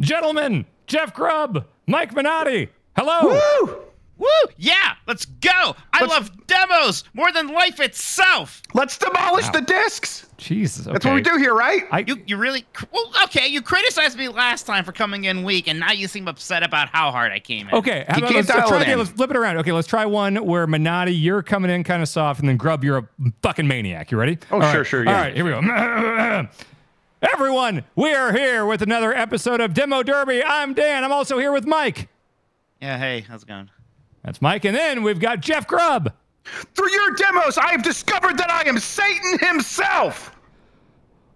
gentlemen, Jeff Grubb, Mike Minotti. Hello. Woo! Woo! Yeah, let's go. I Let's- love demos more than life itself. Let's demolish the discs. Jesus. That's what we do here, right? I, You you really well, okay? You criticized me last time for coming in weak, and now you seem upset about how hard I came in. Okay, how about let's, let's try it again. Let's flip it around. Okay, let's try one where Minotti, you're coming in kind of soft, and then Grubb, you're a fucking maniac. You ready? Oh, All sure, right. sure, All yeah. right, here we go. Everyone, we are here with another episode of Demo Derby. I'm Dan. I'm also here with Mike. Yeah. Hey, how's it going? That's Mike, and then we've got Jeff Grubb. Through your demos, I have discovered that I am Satan himself.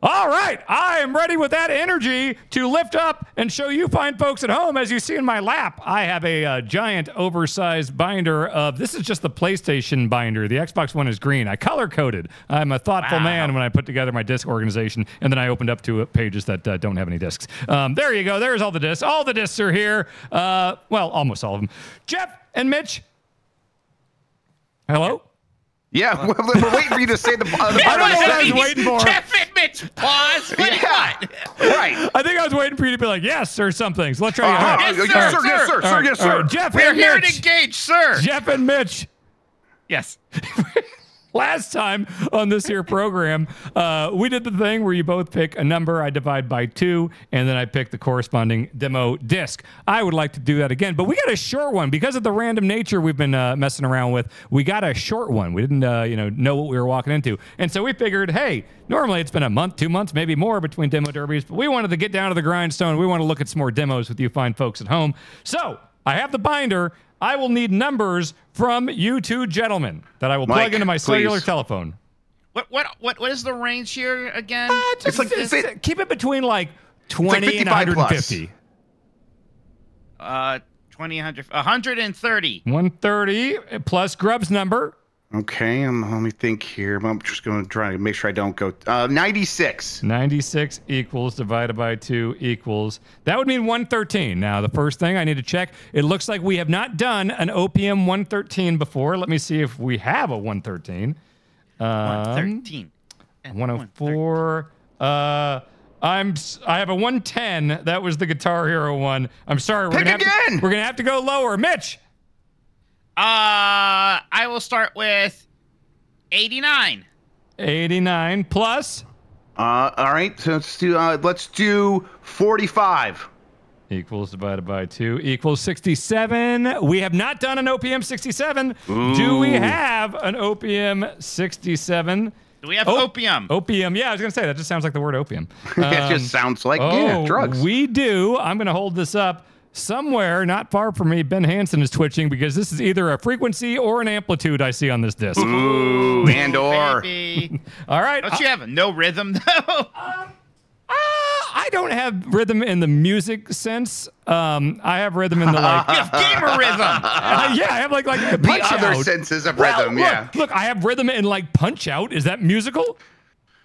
All right, I am ready with that energy to lift up and show you fine folks at home. As you see in my lap, I have a uh, giant oversized binder of this is just the PlayStation binder. The Xbox One is green. I color coded. I'm a thoughtful Wow. man when I put together my disc organization, and then I opened up to uh, pages that uh, don't have any discs. Um, there you go. There's all the discs. All the discs are here. Uh, well, almost all of them. Jeff and Mitch. Hello. Yeah, we're, we're waiting for you to say the. Uh, the I don't know what I was waiting for. Jeff and Mitch, pause. What? Yeah. what? right. I think I was waiting for you to be like yes or something. So let's try. again. Uh-huh. All right. Yes, yes, sir, sir, yes, sir. sir, sir, yes, sir. right, Jeff We're and here to Mitch. engage, sir. Jeff and Mitch. Yes. Last time on this here program, uh, we did the thing where you both pick a number, I divide by two, and then I pick the corresponding demo disc. I would like to do that again, but we got a short one because of the random nature we've been uh, messing around with. We got a short one. We didn't, uh, you know, know what we were walking into, and so we figured, hey, normally it's been a month, two months, maybe more between demo derbies, but we wanted to get down to the grindstone. We want to look at some more demos with you fine folks at home. So I have the binder. I will need numbers from you two gentlemen that I will plug into my cellular please. telephone. What what what what is the range here again? It's like- Just it's- keep it between like 20 and 55 plus. 150. Uh, 20, 100, 130. 130 plus Grubb's number. Okay, um, let me think here. I'm just going to try to make sure I don't go. Uh, 96. 96 equals divided by 2 equals. That would mean 113. Now, the first thing I need to check, it looks like we have not done an OPM 113 before. Let me see if we have a 113. Um, 113. And 104. Uh, I'm s- I have a 110. That was the Guitar Hero one. I'm sorry. We're Pick gonna have to- again! we're gonna have to go lower. Mitch. Uh, I will start with 89. 89 plus Uh, all right, so let's do. Uh, let's do 45. equals divided by 2 equals 67. We have not done an OPM 67. Do we have an OPM 67? Do we have opium? Opium. Yeah, I was going to say that just sounds like the word opium. it Um, just sounds like oh, yeah, drugs. We do. I'm going to hold this up. Somewhere not far from me, Ben Hansen is twitching because this is either a frequency or an amplitude I see on this disc. Ooh, and or. All right. Don't you have no rhythm though? Uh, I don't have rhythm in the music sense. Um, I have rhythm in the like. you have gamer rhythm. Uh, yeah, I have like like a The punch other out. senses of Well, rhythm, look, yeah. Look, I have rhythm in like punch out. Is that musical?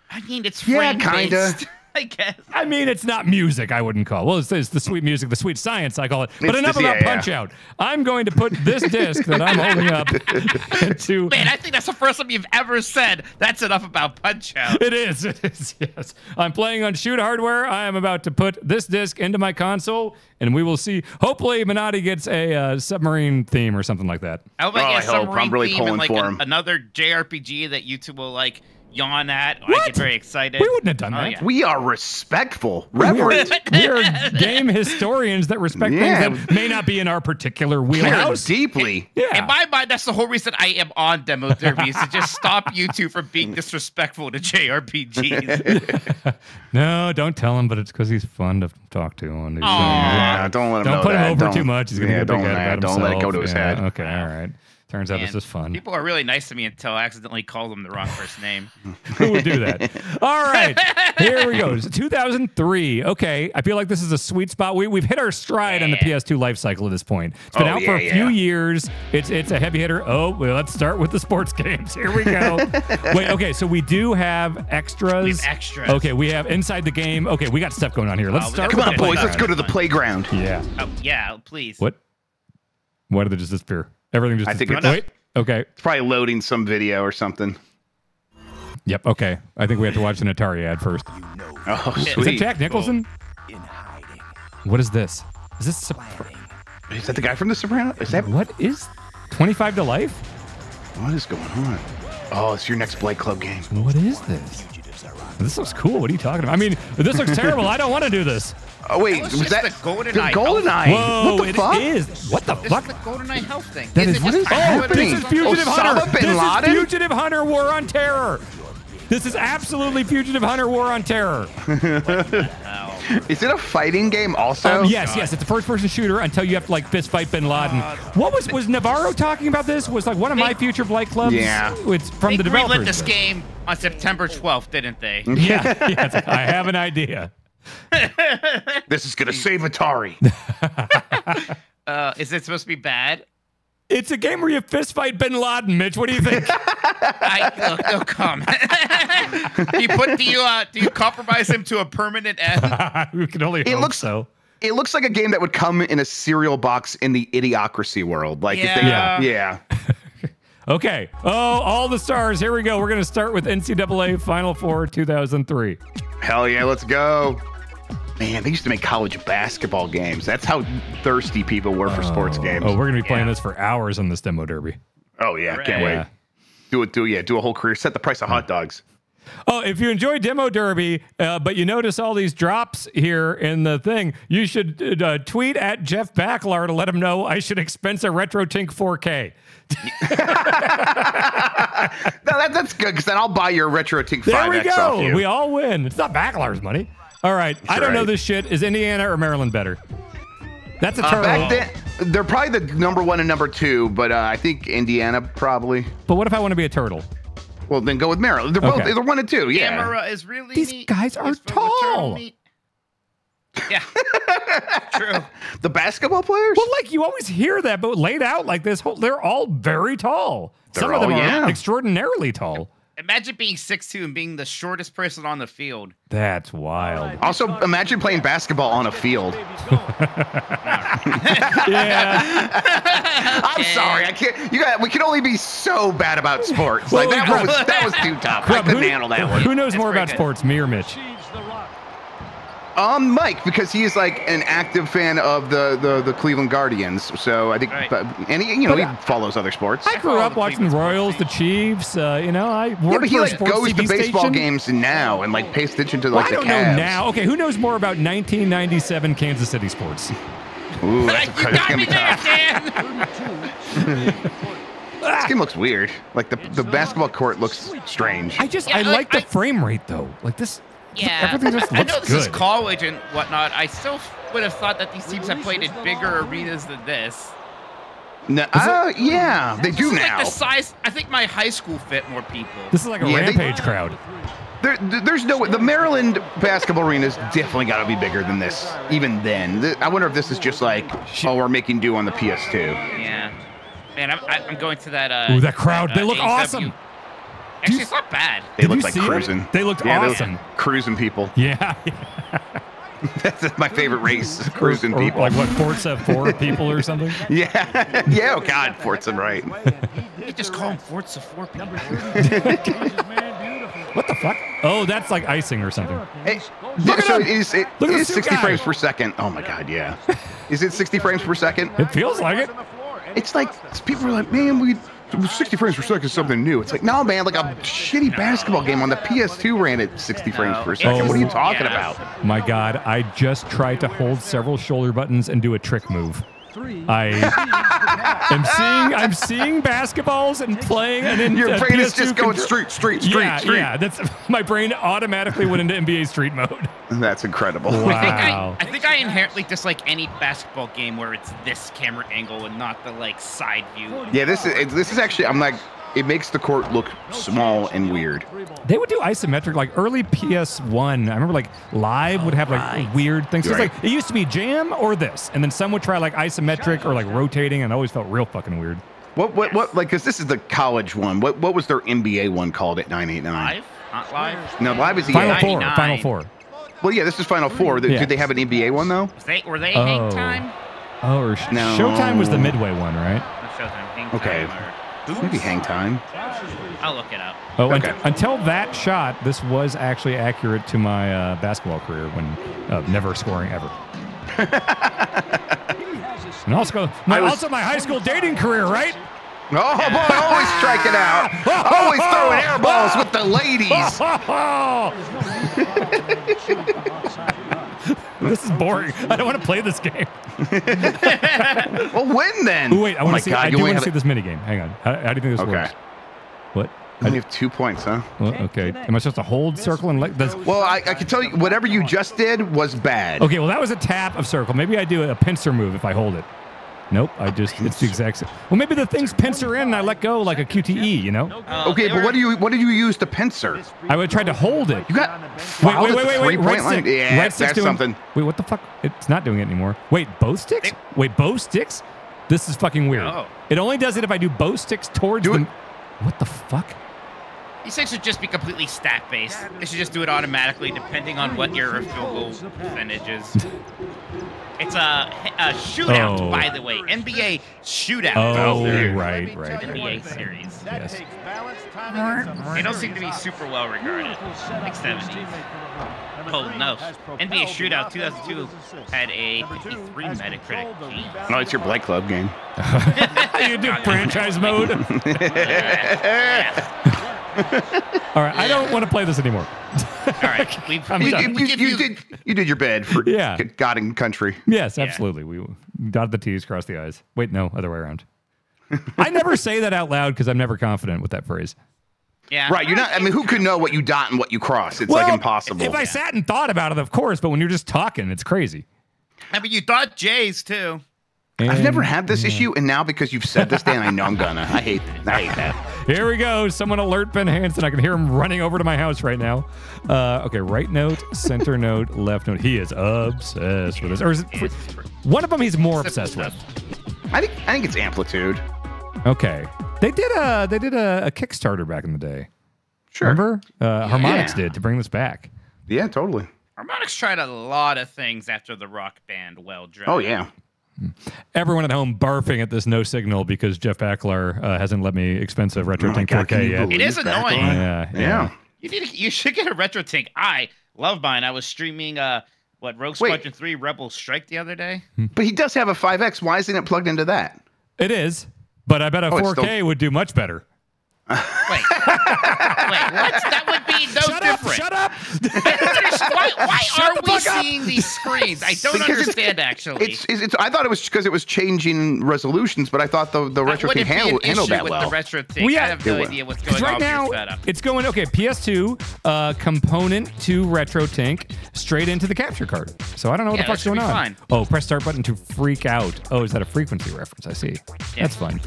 I mean, it's Yeah, kinda. based, I guess. I mean, it's not music. I wouldn't call. Well, it's, it's the sweet music, the sweet science. I call it. But It's enough the- about yeah, yeah. punch out. I'm going to put this disc that I'm holding up into. Man, I think that's the first time you've ever said that's enough about Punch Out. It is. It is. Yes. I'm playing on shoot hardware. I am about to put this disc into my console, and we will see. Hopefully, Minotti gets a uh, submarine theme or something like that. I hope I Oh, get I hope. submarine I'm really theme and pulling like for a- him. another JRPG that you two will like yawn at. I get very excited. We wouldn't have done Oh, that. yeah. We are respectful, We are, reverent, we are game historians that respect Yeah. things that may not be in our particular care wheelhouse. deeply. Yeah. In my mind, that's the whole reason I am on Demo Derby is to just stop you two from being disrespectful to JRPGs. no, don't tell him, but it's because he's fun to talk to on these Aw. Yeah, don't let him Don't know put him over Don't- too much. He's gonna yeah, get a big don't, head yeah, about don't let it go to his Yeah, head. Okay, all right. Turns out Man, this is fun. People are really nice to me until I accidentally call them the wrong first name. Who would do that? All right, here we go. It's 2003. Okay, I feel like this is a sweet spot. We, we've hit our stride on the PS2 life cycle at this point. It's been Oh, out for a yeah, few years. It's it's a heavy hitter. Oh, well, let's start with the sports games. Here we go. Wait, okay, so we do have extras. We have extras. Okay, we have inside the game. Okay, we got stuff going on here. Let's Oh, start got- with Come the on, boys, let's go to the playground. Yeah. Oh, yeah, please. What? Why did they just disappear? Everything just I think disappeared. it's- Wait. Okay. It's probably loading some video or something. Yep. Okay. I think we have to watch an Atari ad first. Oh, Is it. Jack Nicholson? In hiding. What is this? Is this Sop- Is that the guy from The Sopranos? Is that what is 25 to life? what is going on? Oh, it's your next Blight Club game. What is this? This looks cool. What are you talking about? I mean, this looks terrible. I don't want to do this. Oh wait, That was was, that the GoldenEye The health. GoldenEye. Whoa, what the it fuck? is. What the This fuck? is the golden GoldenEye health thing. That is is it what just is Oh, This is Fugitive Osama Hunter. bin This Laden? is Fugitive Hunter War on Terror. This is absolutely Fugitive Hunter War on Terror. Is it a fighting game also? Um, yes, yes, it's a first-person shooter until you have to like fist fight Bin Laden. What was was Navarro talking about? This was like one of my future Blight Clubs. Yeah. it's from They the greenlit developers. this game on September 12th, didn't they? Yeah, yes, I have an idea. This is gonna save Atari. Uh, is it supposed to be bad? It's a game where you fist fight Bin Laden, Mitch. What do you think? I look, no comment. do you put do you uh, do you compromise him to a permanent end? we can only hope looks- so. it looks like a game that would come in a cereal box in the idiocracy world. Like if they, Yeah. yeah. Okay. Oh, all the stars. Here we go. We're going to start with NCAA Final Four 2003. Hell yeah, let's go. Man, they used to make college basketball games. That's how thirsty people were for sports oh. games. Oh, we're going to be playing Yeah. this for hours on this demo derby. Oh yeah, can't Right. wait. Do it, do yeah, do a whole career. Set the price of hot dogs. Oh, if you enjoy Demo Derby, uh, but you notice all these drops here in the thing, you should uh, tweet at Jeff Bakalar to let him know I should expense a RetroTink 4K. No, that, that's good because then I'll buy your RetroTink 5X There we go. We all win. It's not Bakalar's money. All right. I don't know this shit. Is Indiana or Maryland better? That's a Uh, turtle. back then, they're probably the number one and number two, but uh, I think Indiana probably. but what if I want to be a turtle? Well, then go with Maryland. They're both Okay. they're one and two. Yeah. Camera is really These neat. guys are It's filled with turtle tall. meat. Yeah, true. The basketball players. Well, like you always hear that, but laid out like this, whole, they're all very tall. They're Some of them are yeah. extraordinarily tall. Imagine being 6'2 and being the shortest person on the field. That's wild. Also, imagine playing basketball on a field. Yeah. I'm sorry, I can't. You got. We can only be so bad about sports. Well, like that one was that was too tough. I Grubb, couldn't who, handle that one. who knows more about good. sports, me or Mitch? Um, Mike, because he is like an active fan of the the, the Cleveland Guardians. So I think, Right. but, and he, you know, But, he uh, follows other sports. I grew follow up the watching Cleveland Royals, the Chiefs. Uh, you know, I worked yeah, but he for like sports goes TV to baseball station. games now and like pays attention to Well, like I don't know Cavs. now. Okay, who knows more about 1997 Kansas City sports? Ooh, that's, you got gonna me there. Dan. This game looks weird. Like the the basketball court looks strange. I just Yeah, I like, like the frame rate though. Like this, Yeah, everything just I know this good. is college and whatnot. I still would have thought that these teams have played in bigger arenas than this. No, uh, yeah, they do This is now. Like the size, I think my high school fit more people. this is like a Yeah, they- rampage crowd. There, there's no the Maryland basketball arena's definitely got to be bigger than this. Even then, I wonder if this is just like, oh, we're making do on the PS2. Yeah, man, I'm, I- I'm going to that. Uh, Ooh, that crowd, they look AEW. awesome. Actually, it's not bad. They Did look like see 'em? cruising. They looked yeah, awesome. They're cruising people. Yeah. That's my favorite race. Cruising or, people. Like what, Forza 4 people or something? yeah, yeah. Oh God, Fortson, right? You just call them Forza 4 people. What the fuck? Oh, that's like icing or something. Hey, Look so him. it is it Look at the is suit 60 guy. frames per second. Oh my God, yeah. is it 60 frames per second? It feels like it. It's like people are like, man, we 60 frames per second is something new. It's like, no, man, like a shitty basketball game on the PS2 ran at 60 frames per second. Oh. What are you talking Yeah. about? My God, I just tried to hold several shoulder buttons and do a trick move. I am seeing I'm seeing basketballs and playing and then Your brain is PS2 just going street, street, street, yeah, street. yeah. That's my brain automatically went into NBA Street mode. That's incredible. Wow. I think I, I think I inherently dislike any basketball game where it's this camera angle and not the like side view. Yeah, this is this is actually I'm like it makes the court look small and weird. They would do isometric like early PS1. I remember like live would have like Right. weird things. It's Right. like it used to be jam or this, and then some would try like isometric or like rotating, and it always felt real fucking weird. What what what like cuz this is the college one. What what was their NBA one called at 989? Live? Not live? No, live is the Final EA. four, final four. Well, yeah, this is Final Four. Yeah. Did they have an NBA one though? Was they, were they Oh. hang time? Oh, or sh- No. Showtime was the midway one, right? Showtime. Hang Okay. time or Maybe hang time. I'll look it up. Oh, Okay. unt- until that shot, this was actually accurate to my uh, basketball career when uh, never scoring ever. And also, my, was- also my high school dating career, right? Oh boy, always striking out. Always throwing air balls with the ladies. this is boring. I don't want to play this game. Well, win then. Oh, wait, I oh want my to see. God, I do want to have, see this mini game. Hang on. How, how do you think this Okay. works? What? you only have two points, huh? Well, okay. Am I supposed to hold circle and let? Does, Well, I, I can tell you, whatever you just did was bad. okay. Well, that was a tap of circle. Maybe I do a pincer move if I hold it. Nope. I just it's the exact same. Well, maybe the thing's pincer in and I let go like a QTE. You know? Uh, Okay, but what do you what did you use to pincer? I would try to hold it. You got Wait, wait, wait, wait, wait. three-point Right stick. Yeah, right stick's that's doing, something. Wait, what the fuck? It's not doing it anymore. Wait, both sticks? Wait, both sticks? This is fucking weird. Oh. It only does it if I do both sticks towards Do the. it. What the fuck? These things should just be completely stat based. They should just do it automatically depending on what your field goal percentage is. It's a, a shootout, Oh. by the way. NBA shootout. Oh, there. right, right, right. NBA series. Yes. They don't seem to be super well regarded. Like 70s. Oh no. NBA Shootout 2002 had a 53 Metacritic. Jeez. No, oh, it's your Blight Club game. You do franchise mode? All right, I don't want to play this anymore. All right, we've, You, done. you, you, you you, did you did your bed for Yeah. God and country. Yes, Yeah. absolutely. We dotted the T's, crossed the I's. Wait, no, other way around. I never say that out loud because I'm never confident with that phrase. yeah. Right, you're not. I mean, who could know what you dot and what you cross? It's like impossible. If I sat and thought about it, of course, but when you're just talking, it's crazy. I mean, you thought Jays too. I've never had this issue, and now because you've said this, Dan, I know I'm gonna. I hate. that. I hate that. Here we go. Someone alert Ben Hansen. I can hear him running over to my house right now. Uh, okay, right note, center note, left note. He is obsessed with this. Or is it, one of them he's more obsessed with. I think. I think it's amplitude. Okay. They did a they did a, a Kickstarter back in the day. Sure. Remember? Uh, Harmonix Yeah. did to bring this back. Yeah, totally. Harmonix tried a lot of things after the rock band Well Done. Oh yeah. Everyone at home barfing at this no signal because Jeff Bakalar uh, hasn't let me expensive retro Oh tank 4K yet. It is that? annoying. Yeah, yeah. Yeah. You need. To, you should get a RetroTink. I love mine. I was streaming uh what Rogue Wait. Squadron 3 Rebel Strike the other day. But he does have a 5X. Why isn't it plugged into that? It is, but I bet a Oh, 4K still- would do much better. Wait. Wait, what? That would be no shut different. up! Shut up! I don't understand. Why, why Shut are we fuck up. seeing these screens? I don't Because it's- understand actually. It's, it's, it's. I thought it was because it was changing resolutions, but I thought the the retro wouldn't thing be an handled, handled issue that with well. the retro thing. Well, yeah, I have no idea what's Because going right on now setup. it's going okay. PS2 uh, component to RetroTink straight into the capture card. So I don't know what Yeah, the fuck's going on. fine. Oh, press start button to freak out. Oh, is that a frequency reference? I see. Yeah, That's fun.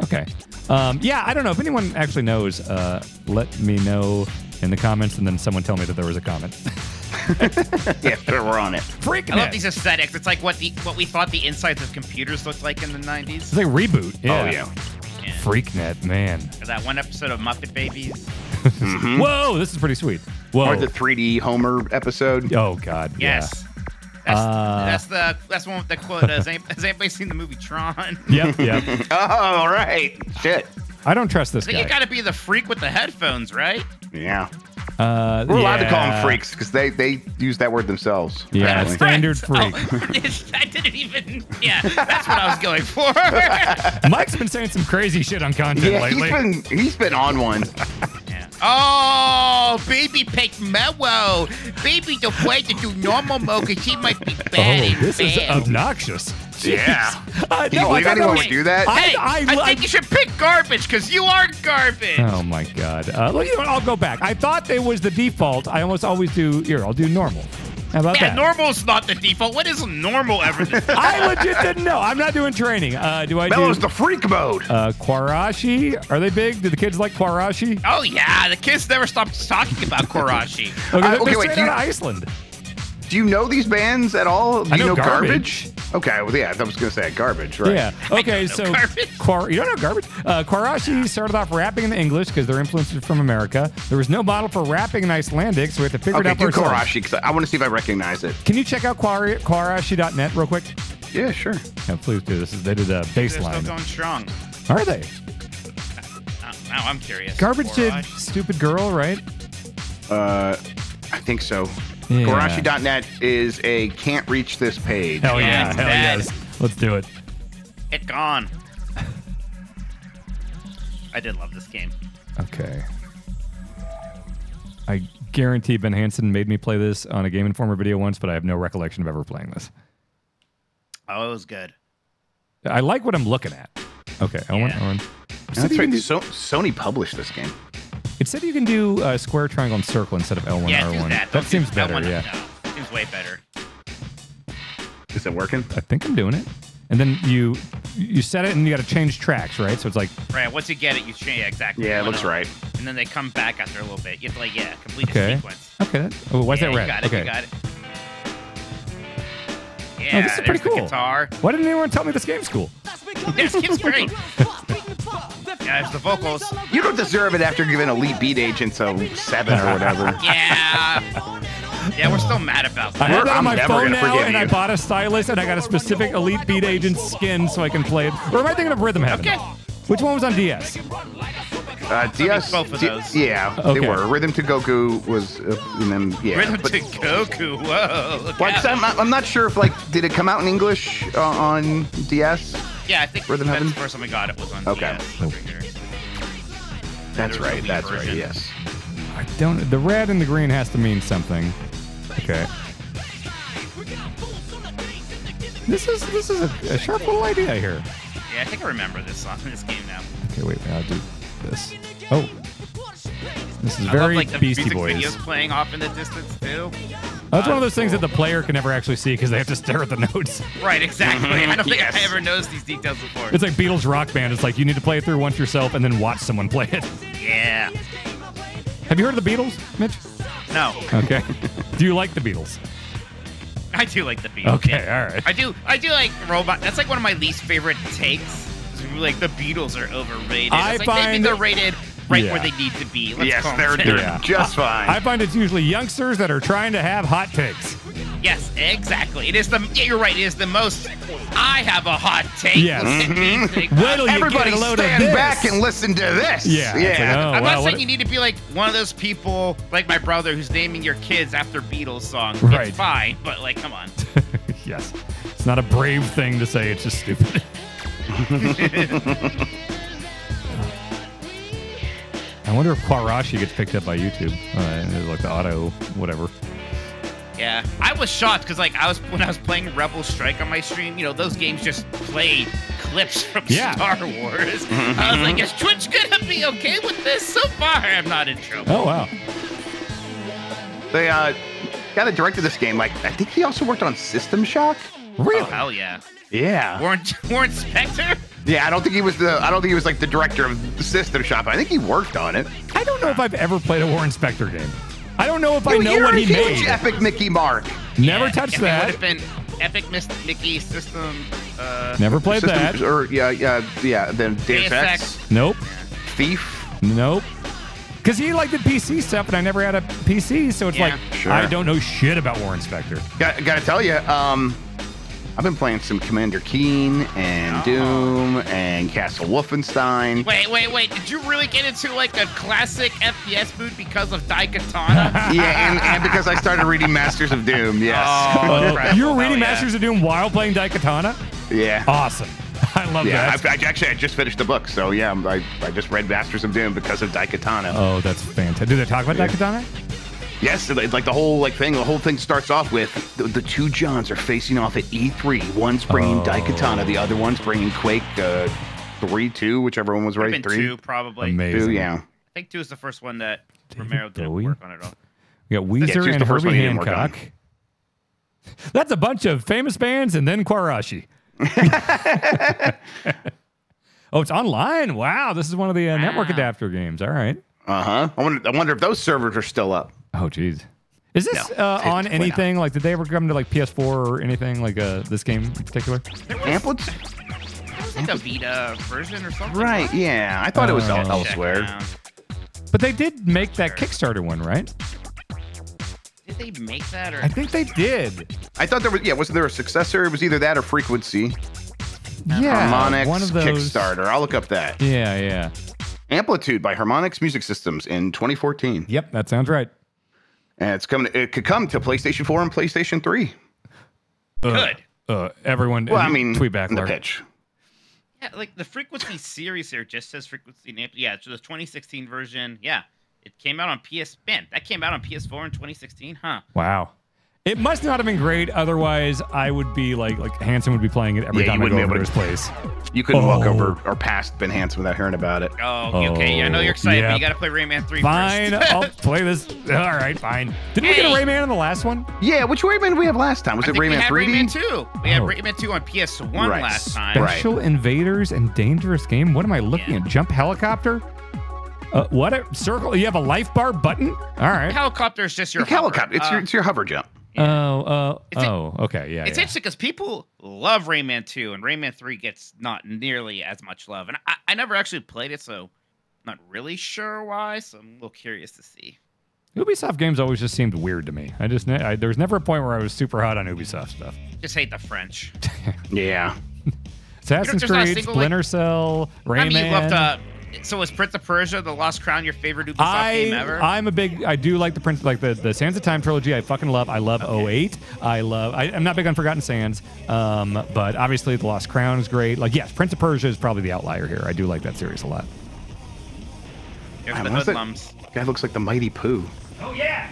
See. Okay. Um, yeah, I don't know if anyone actually knows. Uh, let me know in the comments, and then someone tell me that there was a comment. yeah, sure, we're on it. Freak I love these aesthetics. It's like what the what we thought the insides of computers looked like in the 90s. It's like reboot. Yeah. Oh yeah. Yeah. Freaknet, man. Or that one episode of Muppet Babies. Whoa, this is pretty sweet. Whoa. Or the 3D Homer episode. oh God. Yes. That's, Uh, that's the that's one with the quote. Has, any, has anybody seen the movie Tron? Yep. Yep. Oh, all right. Shit. I don't trust this I think guy. you got to be the freak with the headphones, right? Yeah. Uh, We're allowed to call them freaks because they they use that word themselves. Yeah, apparently. standard freak. Oh, I didn't even. Yeah, that's what I was going for. Mike's been saying some crazy shit on content Yeah, he's lately. been he's been on one. Yeah. Oh, baby picked Mellow. Baby the way to do normal mode because he might be bad oh, in this is obnoxious. Yeah. Uh, Can you no, believe thought anyone would do that? I- Hey, I I, lo- think you should pick garbage because you are garbage. Oh my god. Uh, well, you know what? I'll go back. I thought it was the default. I almost always do. Here, I'll do normal. How about yeah, that? normal's not the default. What is normal ever? I legit didn't know. I'm not doing training. Uh, do I Mello's do the freak mode. uh, Quarashi? Are they big? Do the kids like Quarashi? oh yeah, the kids never stopped talking about Quarashi. Okay, Uh, they're okay, wait, do out you- of Iceland. Do you know these bands at all? Do I you know garbage? Okay, well, yeah, I was gonna say garbage, right? Yeah. Okay, know so garbage. Kwar- you don't know garbage. Uh, Quarashi started off rapping in the English because they're influences from America. There was no model for rapping in Icelandic, so we had to figure Okay, it out do for ourselves. Quarashi because I, want to see if I recognize it. Can you check out Kwar- Quarashi.net real quick? Yeah, sure. Yeah, please do. This is they did a They're still baseline. going strong. Are they? Now, now I'm curious. Garbage did stupid girl, right? Uh, I think so. Yeah. Quarashi.net is a can't reach this page. Hell Yeah, yeah, it's hell bad. yes. Let's do it. It gone. I did love this game. Okay. I guarantee Ben Hansen made me play this on a Game Informer video once, but I have no recollection of ever playing this. Oh, it was good. I like what I'm looking at. Okay, I want. Yeah. I want That's right. can So, Sony published this game. It said you can do uh, square, triangle, and circle instead of L1, Yeah, R1. do that. That Don't seems that better. one. Yeah, No, seems way better. Is it working? I think I'm doing it. And then you you set it, and you got to change tracks, right? So it's like Right. Once you get it, you change yeah, exactly. Yeah, it looks of- right. And then they come back after a little bit. You have to like yeah, complete okay, the sequence. okay. that- Oh, why is yeah, that red? You got it. okay. You got it. Oh, Yeah, this is pretty cool. guitar. Why didn't anyone tell me this game's cool? This game's great. Yeah, it's the vocals. You don't deserve it after giving Elite Beat Agents a seven or whatever. Yeah. Yeah, we're still mad about I that. have that on I'm my phone now, forgive and I bought a stylus, and I got a specific Elite Beat Agent skin so I can play it. Or am I thinking of Rhythm Heaven? Okay. Which one was on DS? Uh, DS, both of D- those. yeah, Okay. they were. Rhythm Tengoku was, uh, and then yeah. Rhythm but- to Goku. Whoa. Look out. I'm, not, I'm not sure if like did it come out in English uh, on DS? Yeah, I think Rhythm that's Heaven? the first time we got it was on Okay. Uh, DS. over. That's There was a right. Wii That's right. Yes. I don't. The red and the green has to mean something. Okay. This is this is a, a sharp little idea here. Yeah, I think I remember this song, this game now. Okay, wait. I'll do this. Oh, this is I very love like the Beastie music Boys. videos playing off in the distance too. That's one of those things that the player can never actually see because they have to stare at the notes. Right, exactly. Mhm. I don't think Yes. I ever noticed these details before. It's like Beatles Rock Band. It's like you need to play it through once yourself and then watch someone play it. yeah. Have you heard of the Beatles, Mitch? No, Okay. do you like the Beatles? I do like the Beatles. Okay, yeah. all right. I do. I do like robot. That's like one of my least favorite takes. Like the Beatles are overrated. I it's like maybe find- they're rated right Yeah. where they need to be. Let's yes, call they're, it. they're Yeah. just fine. I find it's usually youngsters that are trying to have hot takes. Yes, exactly. It is the. Yeah, you're right. It is the most. I have a hot take. Yes. Look at me, Wait till Everybody get a load stand back and listen to this. Yeah, it's like, Yeah. oh, I'm wow, not saying you need to be like one of those people, like my brother, who's naming your kids after Beatles songs. Right. It's fine, but like, come on. yes. It's not a brave thing to say, it's just stupid. I wonder if Quarashi gets picked up by YouTube. Uh, like the auto, whatever. Yeah, I was shocked because like I was when I was playing Rebel Strike on my stream. You know, those games just played clips from Yeah. Star Wars. I was like, is Twitch gonna be okay with this? So far, I'm not in trouble. Oh, wow. They uh, guy that directed this game, like I think he also worked on System Shock. Oh hell yeah, Yeah. Warren Warren Spector. Yeah, I don't think he was the. I don't think he was like the director of the System Shock. I think he worked on it. I don't know if I've ever played a Warren Spector game. I don't know if I know you're what a he huge made. Epic Mickey Mark. Never Yeah, touched if It that. would have been Epic Mist Mickey System. Uh, Never played System, that. Or yeah, yeah, yeah. Then Deus Deus Ex, Ex. Nope. Thief. Nope. Because he like did PC stuff, and I never had a PC, so it's Yeah. like Sure. I don't know shit about Warren Spector. Got, gotta tell you, um, I've been playing some Commander Keen and Oh. Doom and Castle Wolfenstein. Wait, wait, wait! Did you really get into like a classic FPS mood because of Daikatana? Yeah, and, and because I started reading Masters of Doom. Yes. Oh, Uh, you were reading Hell yeah. Masters of Doom while playing Daikatana? yeah. Awesome. I love Yeah, that. I, I, actually, I just finished the book, so yeah, I, I just read Masters of Doom because of Daikatana. oh, that's fantastic. Do they talk about Yeah. Daikatana? Yes, like the whole like thing. The whole thing starts off with the, the two Johns are facing off at E3. One's bringing Oh. Daikatana, the other one's bringing Quake uh, three, two, whichever one was right. been Three, two, probably. Amazing. two, yeah. I think two is the first one that Romero didn't Bowie? work on at all. We got Weezer choose and the first Herbie one he didn't work on. Hancock. That's a bunch of famous bands and then Quarashi. oh, it's online. Wow, this is one of the uh, network Wow. adapter games. All right. Uh huh. I wonder. I wonder if those servers are still up. Oh, geez. Is this No, uh, on way anything? Like, did they ever come to like PS4 or anything like uh, this game in particular? There was, Amplitude. there was like a Vita version or something. Right. Yeah. I thought it was Uh, elsewhere. But they did make that Kickstarter one, right? Did they make that or? I think they did. I thought there was. Yeah. Wasn't there a successor? It was either that or Frequency. Yeah, Harmonix one of those. Kickstarter. I'll look up that. Yeah, yeah. Amplitude by Harmonix Music Systems in 2014. Yep, that sounds right. And it's coming. It could come to PlayStation 4 and PlayStation 3. Good. Uh, everyone, Well, I mean, tweet back, in the pitch. Yeah, like the frequency series here just says frequency name. Yeah, so the 2016 version. Yeah, it came out on PS. Man, that came out on PS4 in 2016, huh? Wow. It must not have been great. Otherwise, I would be like, like Hansen would be playing it every Yeah, time you I go wouldn't over be to his place. You couldn't walk Oh. over or past Ben Hansen without hearing about it. Oh, okay. Yeah, I know you're excited, yeah. but you got to play Rayman 3 Fine, first. I'll play this. All right, fine. Didn't we get a Rayman in the last one? Yeah, which Rayman did we have last time? Was I it think we Rayman had 3D? Rayman 2. We had Oh. Rayman 2 on PS1 Right. last time. Right. Special Invaders and Dangerous Game. What am I looking Yeah. at? Jump helicopter? Uh, what? A, circle? You have a life bar button? All right. Helicopter is just your helicopter. It's Uh, your it's your hover jump. Oh, uh, It's a- oh, okay, yeah. It's yeah. interesting because people love Rayman 2, and Rayman 3 gets not nearly as much love. And I, I never actually played it, so not really sure why. So I'm a little curious to see. Ubisoft games always just seemed weird to me. I just, ne- I, there was never a point where I was super hot on Ubisoft stuff. Just hate the French. Yeah. Assassin's there's not a Creed, single, Splinter Cell, Rayman. I mean, you loved. Uh, so was Prince of Persia: The Lost Crown your favorite Ubisoft game ever? I, I'm a big. I do like the Prince, like the the Sands of Time trilogy. I fucking love. I love 08. I love. I, I'm not big on Forgotten Sands, um, but obviously the Lost Crown is great. Like yes, Prince of Persia is probably the outlier here. I do like that series a lot. There's Man, the what's hoodlums. Guy looks like the Mighty Poo. Oh yeah.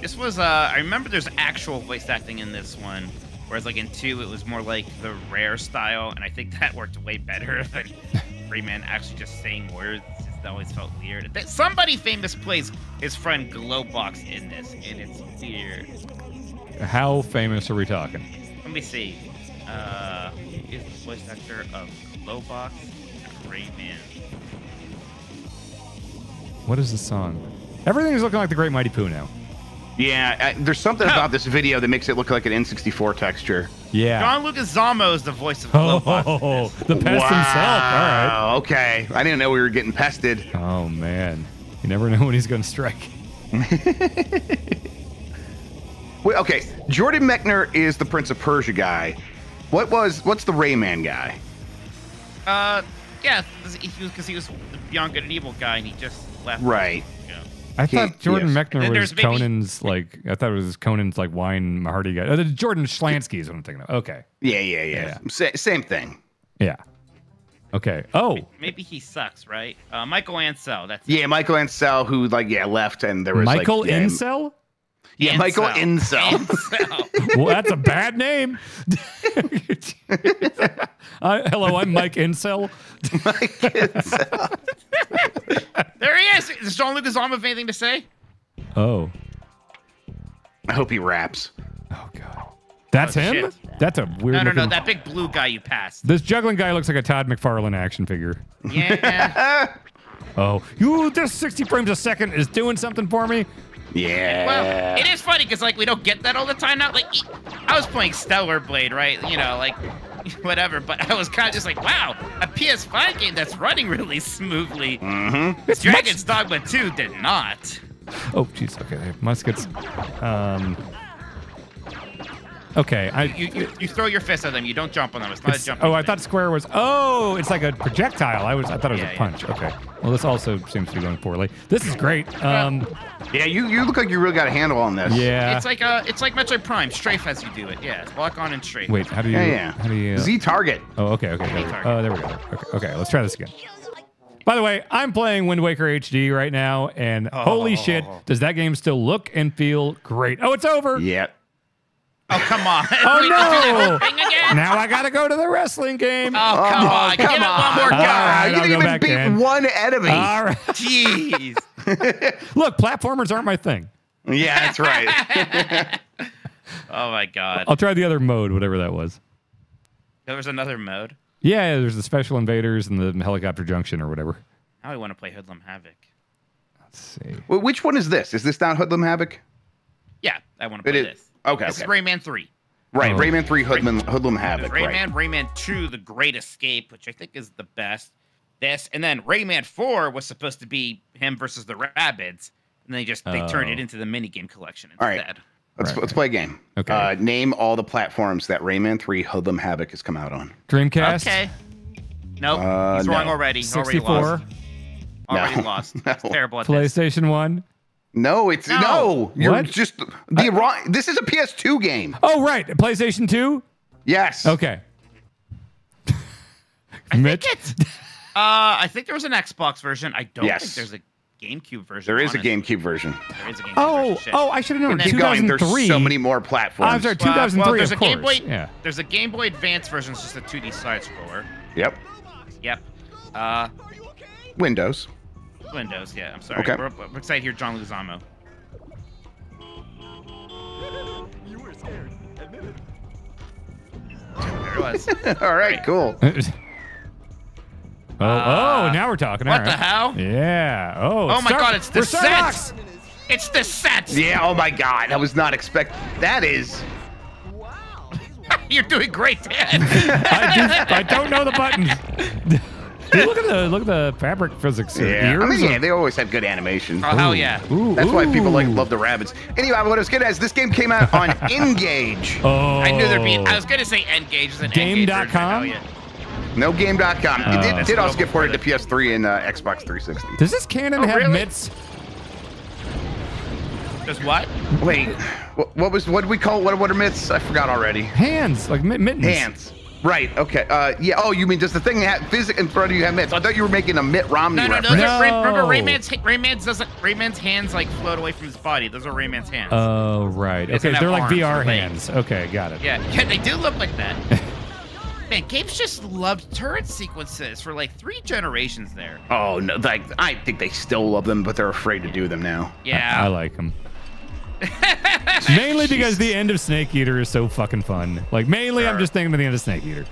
this was uh I remember there's actual voice acting in this one. Whereas like in two it was more like the rare style, and I think that worked way better than Rayman actually just saying words. It always felt weird. That- Somebody famous plays his friend Globox in this, and it's weird. How famous are we talking? Let me see. Uh, is the voice actor of Globox Rayman? What is the song? Everything is looking like the Great Mighty Poo now. Yeah, I, there's something Huh. about this video that makes it look like an N64 texture. Yeah. John Leguizamo is the voice of Oh, Globox. in this. the pest himself. All right. Okay. I didn't know we were getting pested. Oh man, you never know when he's going to strike. Wait, okay, Jordan Mechner is the Prince of Persia guy. What was what's the Rayman guy? Uh, yeah, because he, was- 'cause he was the Beyond Good and Evil guy, and he just left. Right. Yeah. I Can't- thought Jordan yes. Mechner was there's maybe- Conan's like. I thought it was Conan's like wine Hardy guy. Uh, Jordan Schlansky is what I'm thinking of. Okay. Yeah, yeah, yeah. Yeah. Sa- same thing. Yeah. Okay. Oh, Maybe he sucks, right? Uh, Michael Ancel. That's Yeah, Michael Ancel, who like yeah left, and there was Michael like, yeah, Incel. Yeah, Michael Ancel. Incel. Well, that's a bad name. uh, hello, I'm Mike Incel. Mike Incel. there he is. Does John Leguizamo have anything to say? Oh. I hope he raps. Oh God. That's Oh, him. shit. That's a weird. No, no, no. looking- That big blue guy you passed. This juggling guy looks like a Todd McFarlane action figure. Yeah. Oh, you! This 60 frames a second is doing something for me. Yeah. Well, it is funny because like we don't get that all the time now. Like I was playing Stellar Blade, right? You know, like whatever. But I was kind of just like, wow, a PS5 game that's running really smoothly. Mm-hmm. It's Dragon's Dogma 2 did not. Oh, jeez. Okay, they have muskets. Um. Okay, I. You, you you throw your fist at them. You don't jump on them. It's not it's- a jump. oh, I thought square was. Oh, it's like a projectile. I was. I thought it was Yeah, a yeah. punch. Okay. Well, this also seems to be going poorly. This is great. Um. Yeah, you you look like you really got a handle on this. Yeah. It's like uh, it's like Metroid Prime. Strafe as you do it. Yeah, it's lock on and strafe. Wait. How do you? Yeah, yeah. How do you? Z target. Oh, okay, okay. There we, oh, there we go. Okay, okay, let's try this again. By the way, I'm playing Wind Waker HD right now, and holy shit, does that game still look and feel great? Oh, it's over. Yeah. Oh come on. Oh, We can do that no. thing again. Now I gotta go to the wrestling game. Oh come Oh, on. Give come it one on. more All go. right, you I'll didn't even beat in. one enemy. All right. Jeez. Look, platformers aren't my thing. Yeah, that's right. Oh my god. I'll try the other mode, whatever that was. There was another mode. Yeah, there's the special invaders and the helicopter junction or whatever. Now I want to play Hoodlum Havoc. Let's see. Well, which one is this? Is this not Hoodlum Havoc? Yeah, I want to It play is- this. Okay, This okay. is Rayman 3. Right, Oh. Rayman 3 Hoodlum, Hoodlum Havoc. Rayman, Right. Rayman 2, The Great Escape, which I think is the best. This and then Rayman 4 was supposed to be him versus the Rabbids, and they just they turned it Oh. into the minigame collection instead. All right. instead. Let's Right, let's play a game. Okay. Uh, name all the platforms that Rayman 3 Hoodlum Havoc has come out on. Dreamcast. Okay. Nope, Uh, he's wrong no. already. Already 64. lost. Already No. lost. No. Terrible at this. PlayStation One. No, it's no. No. you're What? just the wrong. This is a PS2 game. Oh, right. PlayStation Two. Yes. Okay. I Mitch? think it's. Uh, I think there was an Xbox version. I don't Yes. think there's a GameCube version. There is a. GameCube version. There is a GameCube Oh, version. Shit. oh, I should have known. And then- Keep going. There's 2003. so many more platforms. I'm sorry, Well, 2003, well, there's of a Game Boy. Yeah. There's a Game Boy Advance version. It's just a 2D side scroller. Yep. Yep. Uh, Windows. Windows. Yeah. I'm sorry. Okay. We're, we're excited to hear John Leguizamo. There it was. All right. Cool. oh, oh, uh, now we're talking. what All the hell? Yeah. Oh. Oh my Star- God, it's the we're set. It's the set. Yeah. Oh my God. I was not expect. That is. Wow. You're doing great, Dan. I, just, I don't know the buttons. Dude, look at the look at the fabric physics. Their Yeah. I Ears mean, yeah. They always had good animation. oh hell yeah. Ooh, That's why people like love the rabbits. Anyway, what I was getting at is this game came out on N-Gage. Oh. I knew there'd be. I was gonna say N-Gage. An N-Gage version, Game.com? hell yeah. No game.com. it Oh. did, That's did also get ported to PS3 and uh, Xbox 360. Does this cannon Oh, have really? mitts? Just what? Wait, what, what was what did we call what what are myths? I forgot already. Hands, like mit- mittens. Hands. Right. Okay. Uh, yeah. Oh, you mean does the thing have physics in front of you have mitts? I thought you were making a Mitt Romney No, no, reference. those are Ray, remember No. Rayman's Rayman's doesn't Rayman's hands like float away from his body. Those are Rayman's hands. Oh, right. Doesn't Okay, they're like arms or VR legs. hands. Okay, got it. yeah, yeah, they do look like that. Man, Gabe's just loved turret sequences for like three generations there. Oh no! Like I think they still love them, but they're afraid to do them now. Yeah. I like them. Mainly because the end of Snake Eater is so fucking fun. Like mainly, I'm just thinking of the end of Snake Eater.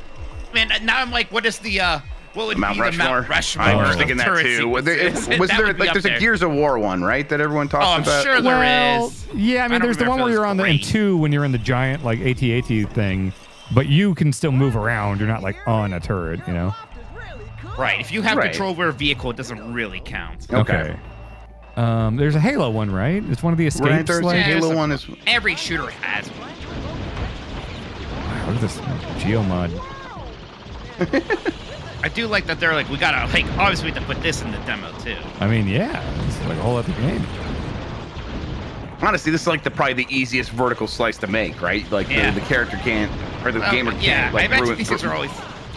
Man, now I'm like, what is the uh what would Mount be the Rushmore. Mount Rushmore? I was of thinking that too. Was there, was there like there's there. a Gears of War one, right? That everyone talks Oh, I'm about. sure there well, is. yeah. I mean, don't there's the one where you're was on the in two when you're in the giant like AT-AT thing, but you can still move around. You're not like on a turret, you know. Right. If you have Right. control over a vehicle, it doesn't really count. Okay. Um, there's a Halo one, right? It's one of the escapes. Right, there's like, Yeah, Halo a- one is. Every shooter has one. Wow, look at this geomod. I do like that they're like, we gotta like obviously we have to put this in the demo too. I mean, yeah, it's like a whole other game. Honestly, this is like the probably the easiest vertical slice to make, right? Like Yeah. the, the character can't or the Well, gamer yeah, can't like I imagine ruin. these things are always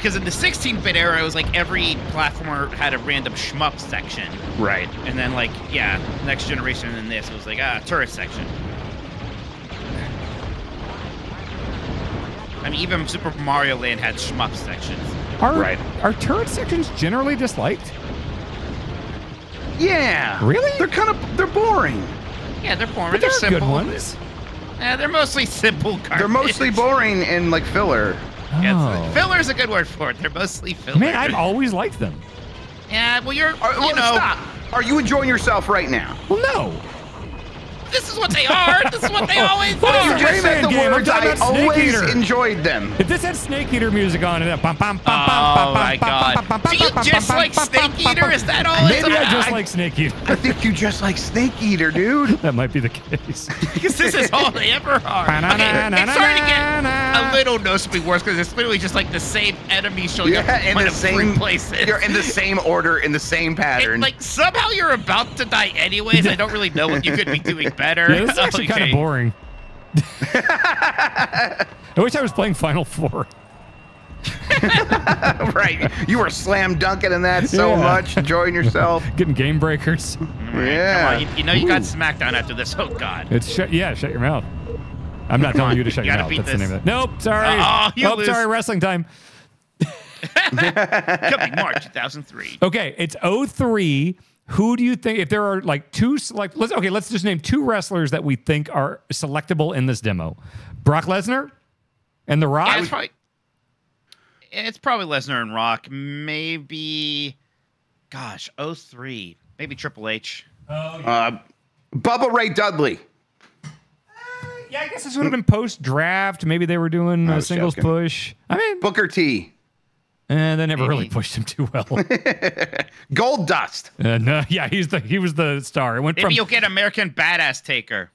because in the 16-bit era, it was like every platformer had a random shmup section, right. and then like yeah, next generation and then this it was like ah turret section. I mean, even Super Mario Land had shmup sections. Are Right. are turret sections generally disliked? Yeah. Really? They're kind of they're boring. Yeah, they're boring. But they're there are good simple. ones. Yeah, they're mostly simple. Garbage. They're mostly boring and like filler. Yeah, Oh. filler is a good word for it. They're mostly filler. Man, I've always liked them. Yeah, well, you're, Are, you well, know, stop. Are you enjoying yourself right now? Well, no. This is what they are. this is what they always What is are. You just said the game. I'm words I always Eater. enjoyed them. If this had Snake Eater music on it, bum, bum, bum, bum, Oh bum, my bum, God. Do you just like Snake Eater? Is that all Maybe it's I just like Snake Eater. I think you just like Snake Eater, dude. that might be the case. Because this is all they ever are. Okay, it's starting to get a little noticeably worse because it's literally just like the same enemy showing up Yeah, in in the same places. You're in the same order, in the same It- pattern. like somehow you're about to die anyways. I don't really know what you could be doing better. Yeah, this is actually kind of Okay. boring. I wish I was playing Final Four. right. You were slam dunking in that so Yeah. much, enjoying yourself. Getting game breakers. yeah. Come on, you, you know you got Ooh. SmackDown after this. Oh God. It's shut. Yeah, shut your mouth. I'm not telling you to shut You your mouth. beat That's the name of it. Nope. Sorry. Oh, you oh, lose. sorry. Wrestling time. Coming March 2003. Okay, it's 03. Who do you think if there are like two select let's okay, let's just name two wrestlers that we think are selectable in this demo. Brock Lesnar and The Rock. Yeah, it's probably it's probably Lesnar and Rock. Maybe, gosh, 03. Maybe Triple H. Uh, Bubba Ray Dudley. yeah, I guess this would have been post draft. Maybe they were doing a singles joking. push. I mean, Booker T. and they never really pushed him too well. Gold Dust. uh, no, yeah, he's the he was the star. It went Maybe from you'll get American Badass Taker.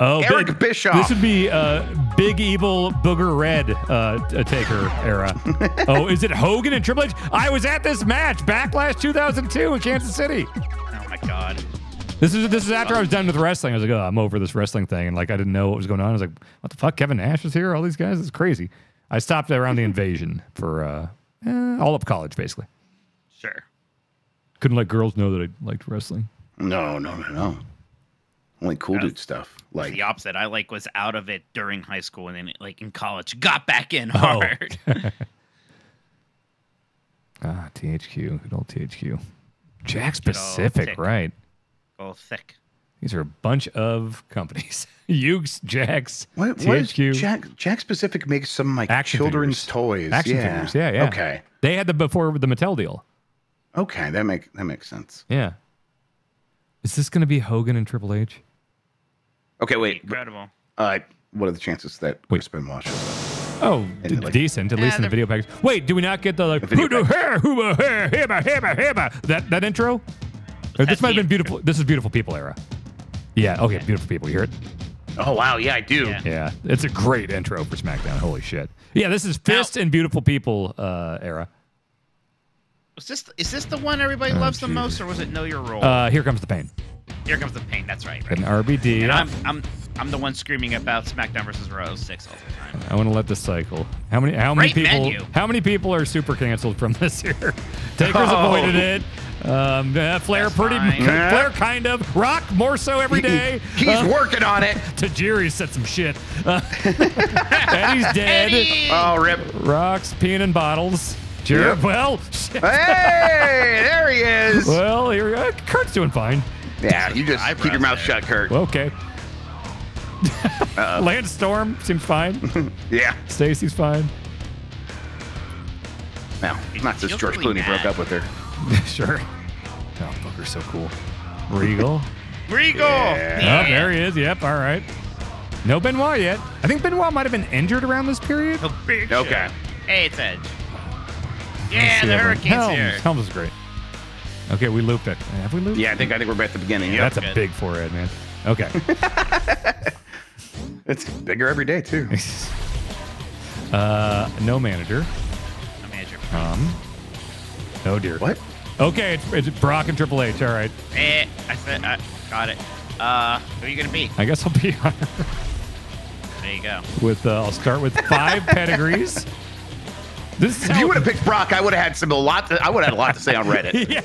oh, Eric big- Bischoff. This would be uh, big evil booger red uh, taker era. oh, is it Hogan and Triple H? I was at this match Backlash 2002 in Kansas City. Oh my god. This is this is after I was done with wrestling. I was like, oh, I'm over this wrestling thing, and like I didn't know what was going on. I was like, what the fuck? Kevin Nash is here. All these guys. It's crazy. I stopped around the invasion for uh, eh, all up college, basically. Sure. Couldn't let girls know that I liked wrestling. No, no, no, no. Only cool Yeah. dude stuff. Like The opposite. I like was out of it during high school and then like in college got back in Oh. hard. Ah, THQ, good old THQ. Jack Good old Pacific, Tick. right? Go thick. These are a bunch of companies. Yuke's, Jakks, what, what is THQ. Jack Jakks Pacific makes some like Action children's figures. toys. Action yeah. figures, yeah, yeah. Okay. They had the before the Mattel deal. Okay, that make that makes sense. Yeah. Is this going to be Hogan and Triple H? Okay, wait. Incredible. Uh, what are the chances that Wait. Chris Benoit shows up? Oh, d- like- decent, at Yeah, least in the video package. Wait, do we not get the like video "Who do hair, who a hair, hibba, hibba, hibba," that that intro? Or this might have been beautiful. This is beautiful people era. Yeah. Okay. Beautiful people. You hear it? Oh wow, yeah, I do. Yeah. Yeah. It's a great intro for SmackDown. Holy shit. Yeah. This is Fist and Beautiful People uh, era. Was this is this the one everybody loves the most, or was it Know Your Role? Oh, Uh, here comes the pain. Here comes the pain. That's right. right. An RBD. And I'm I'm I'm the one screaming about SmackDown versus Raw 06 all the time. I want to let this cycle. How many? How many Great people? menu. How many people are super canceled from this year? Taker's Oh. avoided it. Um, uh, Flair, That's pretty. fine. Flair, kind of. Rock, more so every day. He's Uh, working on it. Tajiri said some shit. Uh, Eddie's dead. Eddie! Oh, rip. Rocks peeing in bottles. Jared, Yep. well, shit. Hey, there he is. well, here uh, Kurt's doing fine. Yeah, you just keep your mouth there. shut, Kurt. Well, okay. Lance Storm seems fine. Yeah. Stacy's fine. Now, not since George really Clooney broke up with her. sure. Oh, Booker's so cool. Regal. Regal. Yeah. Oh, there he is. Yep. All right. No Benoit yet. I think Benoit might have been injured around this period. The big Okay. show. Hey, it's Edge. Let's Yeah, see the. Hurricane's Helms. here. Helms is great. Okay, we looped it. Have we looped? Yeah, I think I think we're back at the beginning. Yeah, Yeah, that's a good. big forehead, man. Okay. it's bigger every day too. uh, no manager. I'm manager. Um. Oh dear. What? Okay, it's, it's Brock and Triple H. All right. Eh, I said, I got it. Uh, who are you gonna be? I guess I'll be on There you go. with. Uh, I'll start with five pedigrees. This is If you would have picked Brock, I would have had some a lot. To, I would have had a lot to say on Reddit. yeah.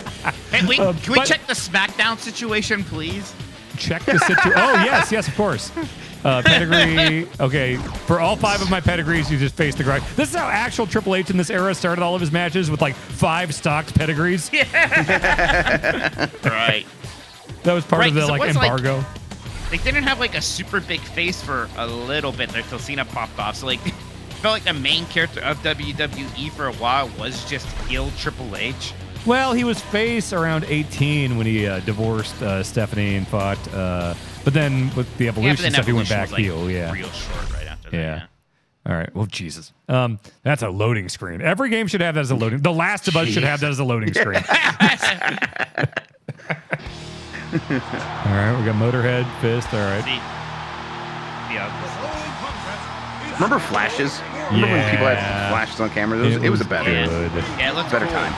Hey, wait, Uh, can we check the SmackDown situation, please? check the situation. oh yes, yes, of course. Uh, pedigree. Okay, for all five of my pedigrees, you just face the grind. This is how actual Triple H in this era started all of his matches with like five stocked pedigrees. Yeah. Right. That was part Right, of the it like was, like- embargo. They didn't have like a super big face for a little bit there until Cena popped off. So like, felt like the main character of WWE for a while was just heel Triple H. well, he was face around 18 when he uh, divorced uh, Stephanie and fought. But then with the evolution but then stuff, he went back was, like, heel. Yeah. real short right after that. Yeah. All right. Well, Jesus. Um, that's a loading screen. Every game should have that as a loading. The Last of Us should have that as a loading screen. All right. We got Motorhead, Fist. All right. See, yeah, Remember flashes? Remember when people had Yeah. flashes on camera? It was, it was a better, Yeah. good. yeah, it looks better cool. time.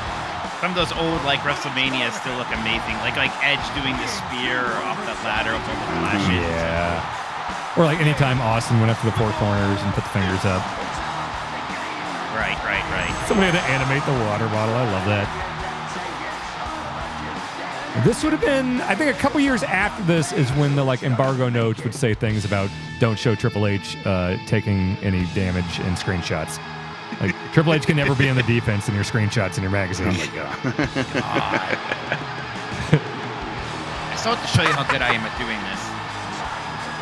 Some of those old like WrestleManias still look amazing. Like like Edge doing the spear off that ladder with all the flashes. Yeah. Or like anytime Austin went up to the four corners and put the fingers up. Right, right, right. Somebody had to animate the water bottle. I love that. This would have been, I think, a couple years after this is when the like embargo notes would say things about don't show Triple H uh, taking any damage in screenshots. Like Triple H can never be in the defense in your screenshots in your magazine. Oh my god. I still have to show you how good I am at doing this.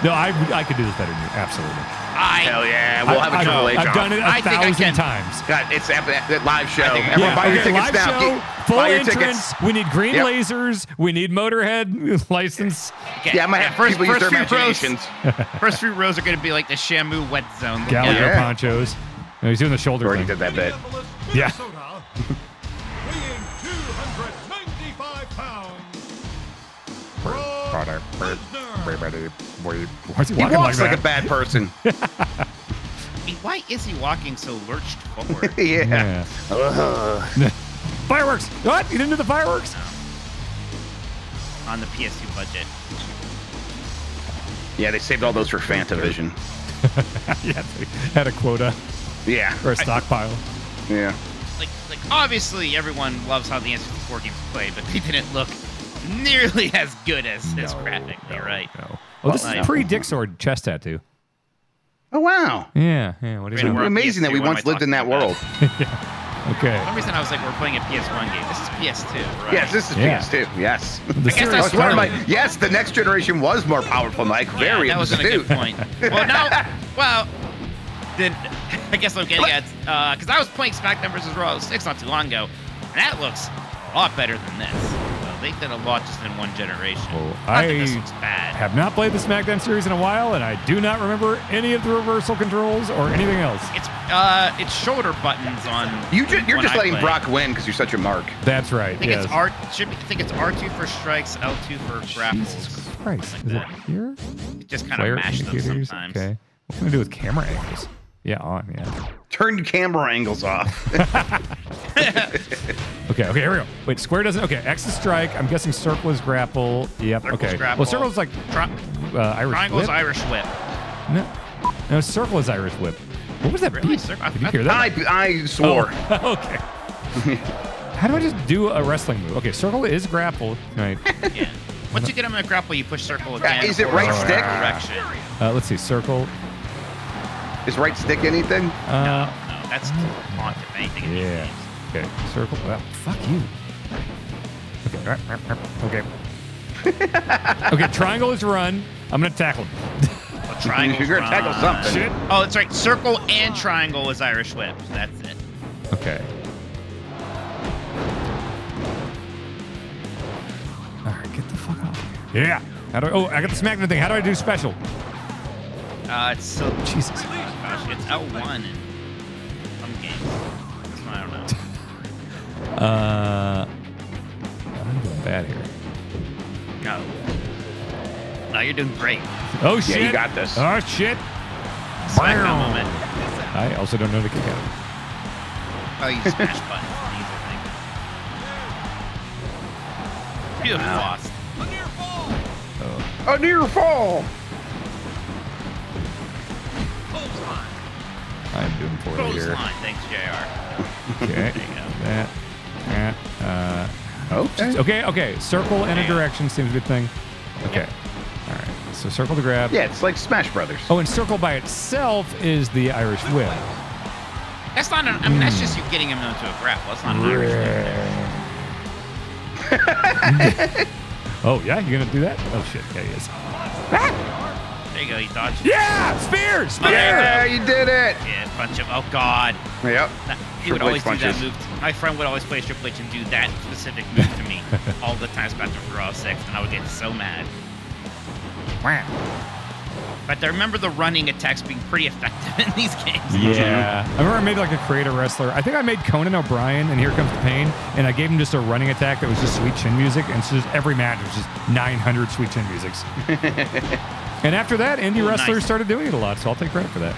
No, I I could do this better than you. Absolutely. I Hell yeah, we'll have a I, Triple H I've on. done it a I think I thousand can. times. God, it's at that live show. think Everyone can. buy your tickets live now. show, Get- full buy your entrance. tickets. We need green Yep. lasers. We need Motorhead license. Okay, Yeah, I might have first, people use their few rows, first few rows are going to be like the Shamu wet zone. Look Gallagher. Yeah. ponchos. No, he's doing the shoulder Already thing. did that bit. Yeah. weighing 295 pounds. Brock Brother, Lesnar. Everybody, why is he He walks like like, that? a bad person. Why is he walking so lurched forward? yeah. Yeah. fireworks. What? You didn't do the fireworks? on the PS2 budget. Yeah, they saved all those for Fantavision. yeah, they had a quota Yeah. or a stockpile. Yeah. Like, like obviously everyone loves how the N64 games play, but they didn't look nearly as good as, as graphically, right? No. Oh, this Well, is pre Dick Sword chest tattoo. Oh wow. Yeah, yeah. What is Wait, it? we're- Amazing that we PS2, what am once lived in that about? world. Okay. For some reason I was like, we're playing a PS1 game. This is PS2, right? Yes, this is Yeah. PS2. Yes. The guess series- that's Oh, sorry, Right. Yes, the next generation was more powerful, Mike. Yeah, Very that wasn't a good point. Well, now, well, then I guess I'm getting at, because I was playing SmackDown vs. Raw 6 not too long ago, and that looks a lot better than this. So they did a lot just in one generation. Well, not that this I looks bad. have not played the SmackDown series in a while, and I do not remember any of the reversal controls or anything else. It's uh, it's shoulder buttons on. You ju- you're just I letting play. Brock win because you're such a mark. That's right. I think yes. it's R. Should be, I think it's R2 for strikes, L2 for grapples. Jesus Christ. Like Is it here? It just kind Player of mash them indicators? sometimes. Okay. What can I do with camera angles? Yeah, on, yeah. Turn camera angles off. Okay, okay, here we go. Wait, square doesn't. Okay, X is strike. I'm guessing circle is grapple. Yep. Circle's okay. grapple. Well, circle is like Tri- uh, Irish triangle is whip. Irish whip. No, no, circle is Irish whip. What was that Really? Circle- Did you hear that? I I swore. Oh, okay. How do I just do a wrestling move? Okay, circle is grapple. Right. Yeah. Once you get them in a grapple, you push circle Yeah, again. is it right stick? Direction. Uh, let's see. Circle. Is right stick anything? Uh, No, that's taunt if anything yeah. games. Okay. Circle. Well, fuck you. Okay. Okay. okay. Triangle is run. I'm gonna tackle him. Well, triangle. You're gonna tackle something. Shit. Oh, that's right. Circle and triangle is Irish whip. That's it. Okay. All right, get the fuck off. Yeah. How do I, oh, I got the SmackDown thing. How do I do special? Uh, it's so Jesus. Gosh, it's L1 in some games. This one, I don't know. Uh, I'm doing bad here. No. No, you're doing great. Oh shit! Yeah, you got this. Oh shit! Smackdown moment. I also don't know the kick out. Oh, you smash buttons on these, I think. Beautiful lost. A near fall. Oh, A near fall. I'm doing poorly here. Clothesline. Thanks, JR. Okay. There you go. That. That. Uh, Okay. okay. Okay. Circle in a direction seems a good thing. Okay. All right. So circle to grab. Yeah, it's like Smash Brothers. Oh, and circle by itself is the Irish whip. That's not an, I mean, that's just you getting him into a grapple. That's not an Irish whip. oh yeah, you're gonna do that? Oh shit, yeah, he is. There you go. He dodged. Yeah, spear, oh, spear. Yeah, you did it. Yeah, punch him. Oh, God. Yep. That- he would always H do that move. to- my friend would always play Triple H and do that specific move to me all the times back to Raw 6, and I would get so mad. Wow. But I remember the running attacks being pretty effective in these games. Yeah. I remember I made like a creator wrestler. I think I made Conan O'Brien and Here Comes the Pain, and I gave him just a running attack that was just sweet chin music, and so just every match was just 900 sweet chin musics. and after that, indie Ooh, wrestlers nice. started doing it a lot, so I'll take credit for that.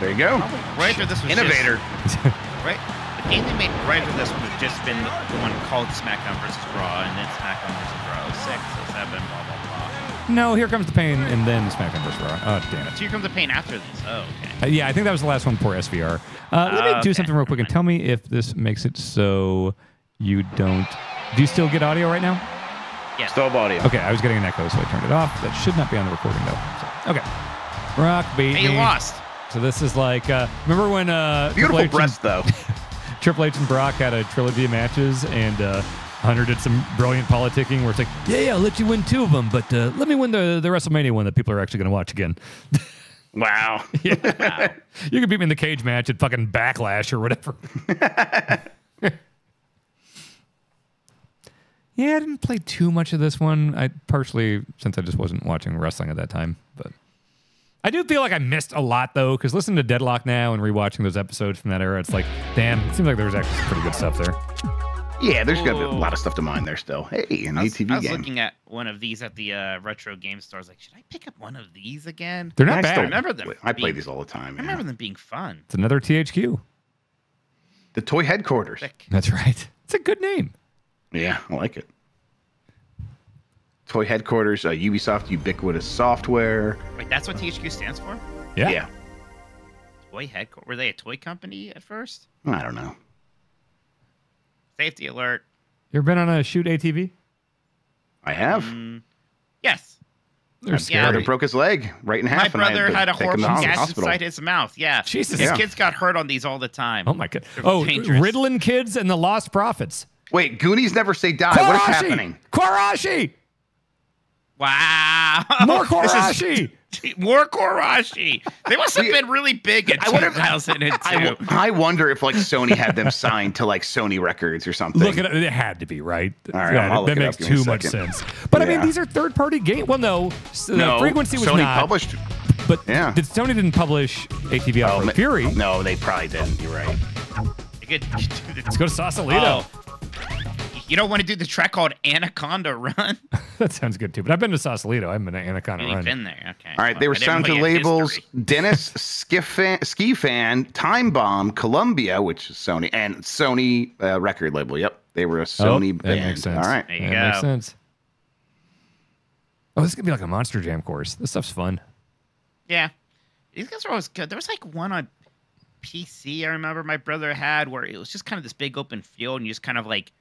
There you go. Right after this was Innovator. Just, right, the game they made right after this would have just been the, the one called SmackDown vs. Raw, and then SmackDown vs. Raw 06, 07, blah blah blah. No, Here Comes the Pain, and then SmackDown vs. Raw. Oh, damn it. So here comes the pain after this. Oh, okay. Uh, yeah, I think that was the last one before SVR. Uh, let me Oh, do something real quick and tell me if this makes it so you don't. Do you still get audio right now? Yeah. Stove audio. Okay, I was getting an echo, so I turned it off. That should not be on the recording though. So, okay. Rock beat Hey, you lost. So this is like uh, remember when uh, Beautiful Triple H, breast, though. and, Triple H and Brock had a trilogy of matches, and uh, Hunter did some brilliant politicking where it's like, yeah, yeah, I'll let you win two of them, but uh, let me win the the WrestleMania one that people are actually going to watch again. Wow. yeah, you can beat me in the cage match at fucking Backlash or whatever. Yeah, I didn't play too much of this one. I partially since I just wasn't watching wrestling at that time, but I do feel like I missed a lot though, because listening to Deadlock now and rewatching those episodes from that era, it's like, damn, it seems like there was actually some pretty good stuff there. Yeah, there's gonna be a lot of stuff to mine there still. Hey, an I was, ATV I was game. looking at one of these at the uh, retro game store. I was like, should I pick up one of these again? They're not I bad. still- remember them I play these all the time. I yeah. remember them being fun. It's another THQ. The toy headquarters. Thick. That's right. It's a good name. Yeah, I like it. Toy headquarters, uh, Ubisoft Ubiquitous Software. Wait, that's what THQ stands for? Yeah. yeah. Toy headquarters. Were they a toy company at first? I don't know. Safety alert. You ever been on a shoot ATV? I have. Mm, yes. They're My scary. brother broke his leg right in My half. and I brother to had a take him horrible the gash hospital. inside his mouth. Yeah. Jesus. His Yeah. kids got hurt on these all the time. Oh my god. They're Oh, dangerous. Ritalin Kids and the Lost Prophets. Wait, Goonies never say die. What is happening? Quarashi. Wow. More This is- More Quarashi. They must have been really big in I wonder if- 2002. I, w- I wonder if like Sony had them signed to like Sony Records or something. Look at it. It had to be right. All right, Yeah, I'll look that it makes up. Give me a too much sense. But I mean, these are third-party game. Well, no, s- no, frequency was Sony not. published. But Yeah. did Sony didn't publish ATV Oh, Off-Road Fury? No, they probably didn't. You're right. Could- you could do the- Let's go to Sausalito. Oh. You don't want to do the track called Anaconda Run? That sounds good too. But I've been to Sausalito. I've been to Anaconda You've Run. been there. Okay. All right, they were I signed to labels history. Dennis Ski Fan, Time Bomb, Columbia, which is Sony, and Sony uh, record label. Yep, they were a Oh, Sony that band. makes sense. All right. There you that makes sense. Oh, this is gonna be like a Monster Jam course. This stuff's fun. Yeah. These guys are always good. There was like one on PC I remember my brother had where it was just kind of this big open field and you just kind of like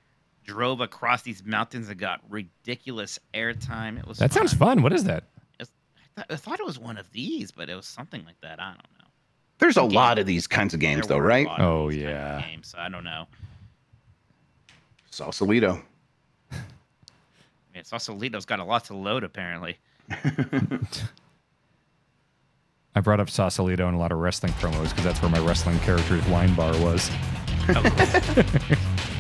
drove across these mountains and got ridiculous airtime. It was That sounds fun. fun. What is that? It's- I, thought, I thought it was one of these, but it was something like that. I don't know. There's a Game. lot of these kinds of games, There though, right? Oh, these kind of yeah. games, so I don't know. Sausalito. Yeah, Sausalito's got a lot to load apparently. I brought up Sausalito and a lot of wrestling promos because that's where my wrestling character's wine bar was. Oh,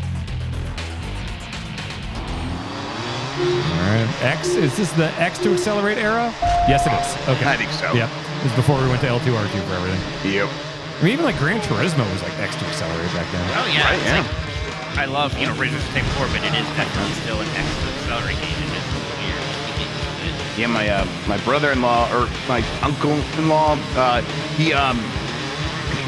All right. X is this the X to accelerate era? Yes, it is. Okay. I think so. Yep. This is before we went to L2R2 for everything. Yep. I mean, even like Gran Turismo was like X to accelerate back then. oh yeah. Right, it's yeah. like- I love you know Ridge Racer Type 4, but it is definitely still an extra accelerate game. It is weird. You get used to it. Yeah, my uh, my brother-in-law or my uncle-in-law, uh, he um,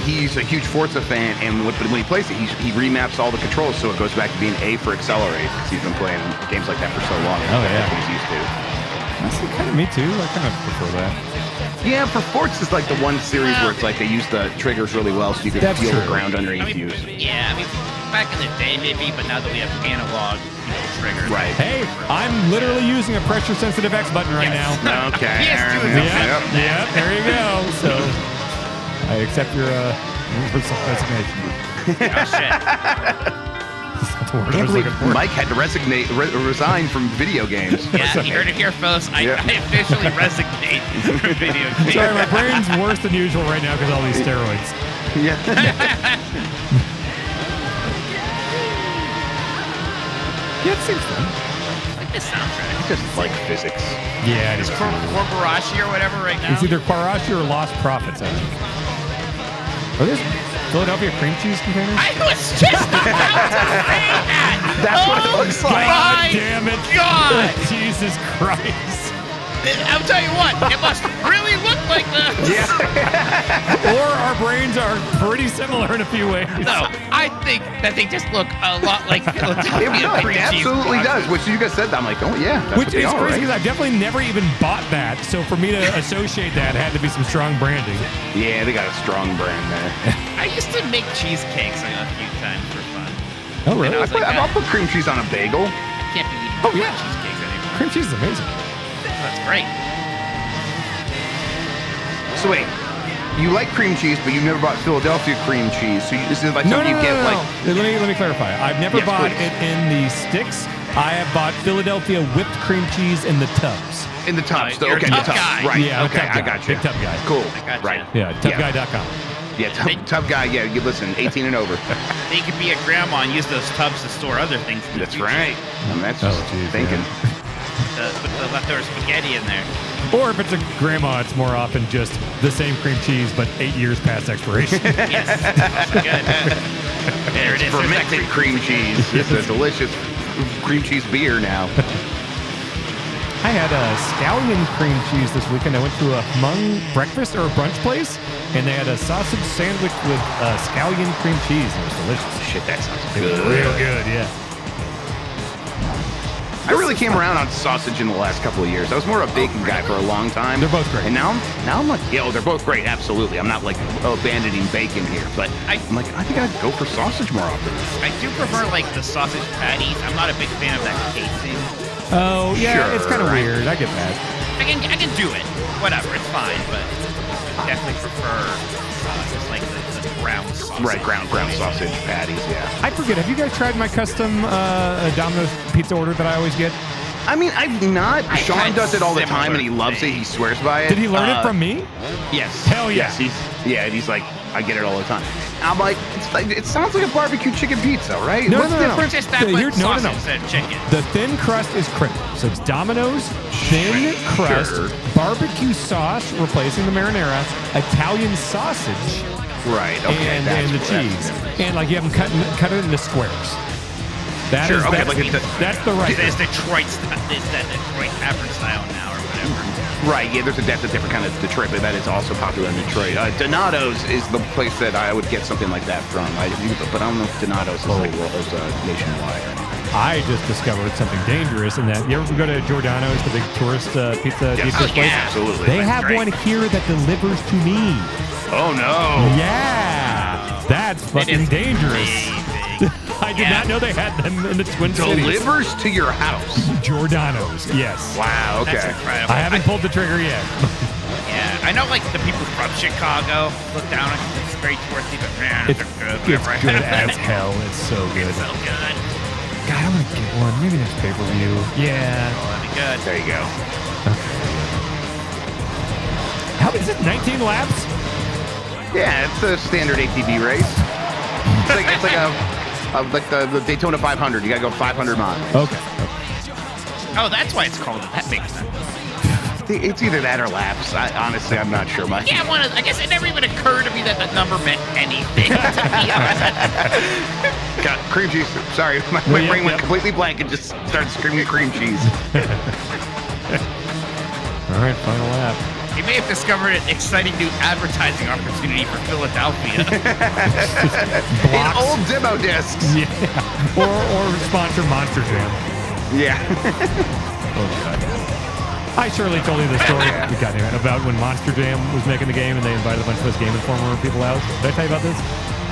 he's a huge Forza fan, and when, when he plays it, he, he remaps all the controls so it goes back to being A for accelerate because he's been playing games like that for so long. Oh, yeah. That's what he's used to. That's kind of me too. I kind of prefer that. Yeah, for Forza is like the one series where it's like they use the triggers really well, so you can That's feel the true. ground I underneath mean, you. yeah, I mean, back in the day maybe, but now that we have analog you know, triggers, Right. Hey, I'm literally using a pressure sensitive X button right Yes. now. Okay. PS2 is Yep, Yep, yep. yep, there you go. So I accept your uh, resignation. Oh shit! That's I I can't was believe. Mike had to resignate, re- resign from video games. Yeah, you heard it here, folks. I, Yeah. I officially resignate from video games. Sorry, my brain's worse than usual right now because all these steroids. Yeah. Yeah, it seems fun. like this soundtrack. Just like physics. Yeah, it is. Cor- Corporashi or whatever right now. It's either Quarashi or Lost Prophets, I think. Are these Philadelphia cream cheese containers? I was just about to say that. That's what it Oh looks like. God damn it. God. Jesus Christ. I'll tell you what, it must really look like this. or our brains are pretty similar in a few ways. No, I think that they just look a lot like It, Philadelphia no, it absolutely does. Which you guys said, that I'm like, oh yeah, that's Which what they is are, crazy because right? I've definitely never even bought that. So for me to associate that, had to be some strong branding. Yeah, they got a strong brand there. I used to make cheesecakes like, a few times for fun. Oh, really? I I put, like I'll ah, put cream cheese on a bagel. I can't believe Oh, yeah. make cheesecakes anymore. Cream cheese is amazing. That's great. So wait, you like cream cheese, but you never bought Philadelphia cream cheese. So you, this is like No, something no, no, you get no, no. like. Let me let me clarify. I've never Yes, bought please. it in the sticks. I have bought Philadelphia whipped cream cheese in the tubs. In the tubs. Uh, you're a okay, the tub tubs. guy. Right. Yeah, okay, I guy. got you. Big tub guy. Cool. I got right. you. Yeah, tubguy.com. Yeah, tub, tub guy. Yeah, you listen. 18 and over. They could be a grandma and use those tubs to store other things. in the That's future. right. And that's Oh, just geez, thinking. The, put the leftover spaghetti in there. Or if it's a grandma, it's more often just the same cream cheese, but eight years past expiration. Yes. Good. there it is. There's that Fermented cream cheese. It's a delicious cream cheese beer now. I had a scallion cream cheese this weekend. I went to a Hmong breakfast or a brunch place, and they had a sausage sandwich with uh, scallion cream cheese. It was delicious. Shit, that sounds It was good. real good, yeah. I really came around on sausage in the last couple of years. I was more a bacon guy for a long time. They're both great. And now, I'm- now I'm like, yeah, oh, they're both great. Absolutely. I'm not like abandoning bacon here, but I- I'm like, I think I'd go for sausage more often. I do prefer like the sausage patties. I'm not a big fan of that casing. Oh, yeah, Sure, it's kind of weird. I get that. I can I can do it. Whatever, it's fine. But I definitely prefer uh, just like the, the ground sausage. Right, ground ground sausage patties. Yeah. I forget. Have you guys tried my custom uh, Domino's pizza order that I always get? I mean, I've not. I've Sean does it all the time, and he loves it. He swears by it. Did he learn Uh, it from me? Yes. Hell yeah. Yes, he's yeah, and he's like, I get it all the time. I'm like, it's like it sounds like a barbecue chicken pizza, right? No, What's no, the no, no. It's difference? just that Yeah, with here- no, no, sausage no. instead of chicken. The thin crust is critical. So it's Domino's thin crust, Sure. barbecue sauce replacing the marinara, Italian sausage, Right. Okay. and, that's and the that's cheese. different. And like you have them cut, cut it into squares. That is Sure, okay, that's, like it's a- that's the right. It's Detroit style. It's that Detroit tavern style now or whatever. Right. Yeah. There's a that's a different kind of Detroit, but that is also popular in Detroit. Uh, Donato's is the place that I would get something like that from. I, but I don't know if Donato's is like well, is, uh, nationwide. I just discovered something dangerous in that. You ever go to Giordano's, the big tourist uh, pizza Yes. pizza Oh, place? yeah. Absolutely. They That's have great. one here that delivers to me. Oh no. Yeah, that's fucking dangerous. I did Yeah. not know they had them in the Twin Cities. Delivers to your house. Giordano's, yes. Wow. That's Okay. incredible. I haven't pulled the trigger yet. Yeah, I know like the people from Chicago look down on it. It's very touristy, but man, It's, they're good. it's whenever good as hell. It's so good. So good. God, I'm gonna get one. Maybe next pay per view. Yeah. Oh, that'd be good. There you go. How is it? 19 laps? Yeah, it's a standard ATV race. It's like it's like a, a like the, the Daytona 500. You gotta go 500 miles. Okay. Oh, that's why it's called it. That makes sense. It's either that or laps. I, honestly, I'm not sure. Mike. Yeah, one of, I guess it never even occurred to me that the number meant anything. to be honest. God, cream cheese. Sorry, my, my yeah, brain went yeah. completely blank and just started screaming cream cheese. All right, final lap. He may have discovered an exciting new advertising opportunity for Philadelphia. In old demo discs. Yeah. Or, or sponsor Monster Jam. Yeah. Oh, God. I surely told you the story goddamn it, about when Monster Jam was making the game and they invited a bunch of us Game Informer people out. Did I tell you about this?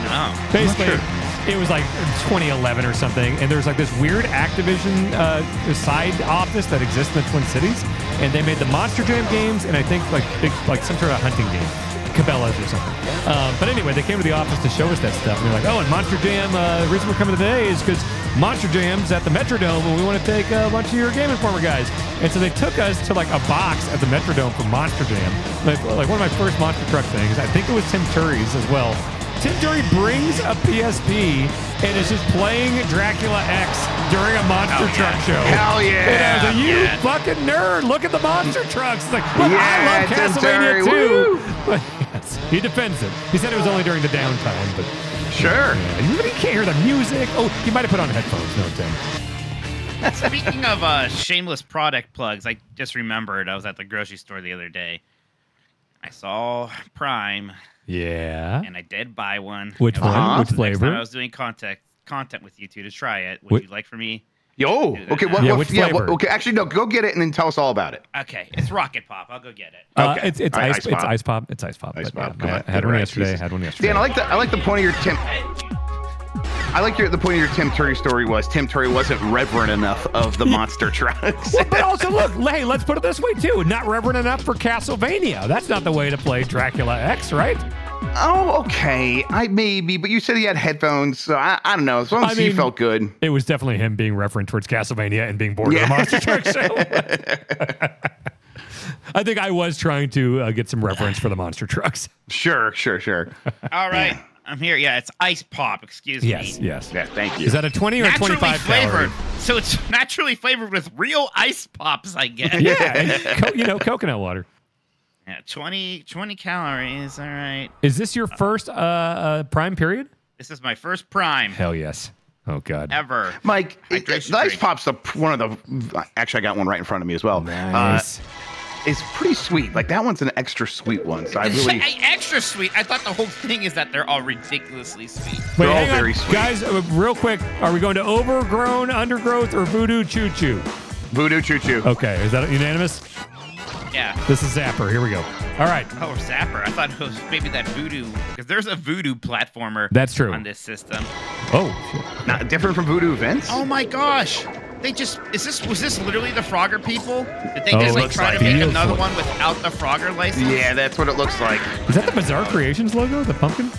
no. Basically, sure. It was like 2011 or something, and there's like this weird Activision uh, side office that exists in the Twin Cities, and they made the Monster Jam games, and I think like big, like some sort of hunting game. Cabela's or something. Um, but anyway, they came to the office to show us that stuff. And they're like, oh, and Monster Jam, uh, the reason we're coming today is because Monster Jam's at the Metrodome and we want to take a bunch of your Game Informer guys. And so they took us to like a box at the Metrodome for Monster Jam. Like, like one of my first Monster Truck things. I think it was Tim Turi's as well. Tim Turi brings a PSP and is just playing Dracula X during a Monster Oh, yeah. Truck show. Hell And I was yeah. like, you Yeah. fucking nerd, look at the monster trucks. It's like, look, I love Tim Castlevania Turi, too. But yes, he defends it. He said it was only during the downtime, but Sure. yeah, but he can't hear the music. Oh, he might have put on headphones. No, Tim. Speaking of uh, shameless product plugs, I just remembered I was at the grocery store the other day. I saw Prime, Yeah. and I did buy one. Which It was one? the Which next flavor? time I was doing contact content with you two to try it. Would Wh- you like for me? Yo. Okay. What, Yeah, what- which yeah. flavor? What, okay. Actually, no. Go get it and then tell us all about it. Okay, it's Rocket Pop. I'll go get it. Uh, Okay. it's it's I- ice, ice it's pop. ice pop. It's ice pop. Ice but pop, yeah, come I on. had one Right, yesterday. Jesus. Had one yesterday. Dan, I like the I like the point of your Tim. I like your the point of your Tim Turi story was Tim Turi wasn't reverent enough of the monster trucks. Well, but also, look, hey, let's put it this way too. Not reverent enough for Castlevania. That's not the way to play Dracula X, right? oh, okay. I maybe, but you said he had headphones, so I, I don't know. As long as I he mean- felt good. It was definitely him being referent towards Castlevania and being bored Yeah. of the Monster Truck show. I think I was trying to uh, get some reference for the Monster Trucks. Sure, sure, sure. All right, I'm here. Yeah, it's ice pop. Excuse Yes, me. yes. yes. Yeah, thank you. Is that a 20 or Naturally 25 flavored. calorie? So it's naturally flavored with real ice pops, I guess. Yeah, co- you know, coconut water. Yeah, 20, 20 calories. All right. Is this your first uh, uh prime period? This is my first prime Hell yes. Oh god. ever. Mike, it, Hydration the ice pop's the one of the. Actually, I got one right in front of me as well. Nice. Uh, it's pretty sweet. Like that one's an extra sweet one. So I really. Hey, extra sweet. I thought the whole thing is that they're all ridiculously sweet. Wait, They're all hang on. very sweet. Guys, uh, real quick, are we going to overgrown, undergrowth, or voodoo choo choo? Voodoo Choo Choo. Okay, is that unanimous? Yeah. This is Zapper. Here we go. All right. Oh, Zapper. I thought it was maybe that voodoo because there's a voodoo platformer. That's true. on this system. Oh. Not different from Voodoo Vince. Oh my gosh. They just is this was this literally the Frogger people? Did they Oh, just like try like to make another Feels one without the Frogger license? Yeah, that's what it looks like. is that the Bizarre Creations logo? The pumpkin?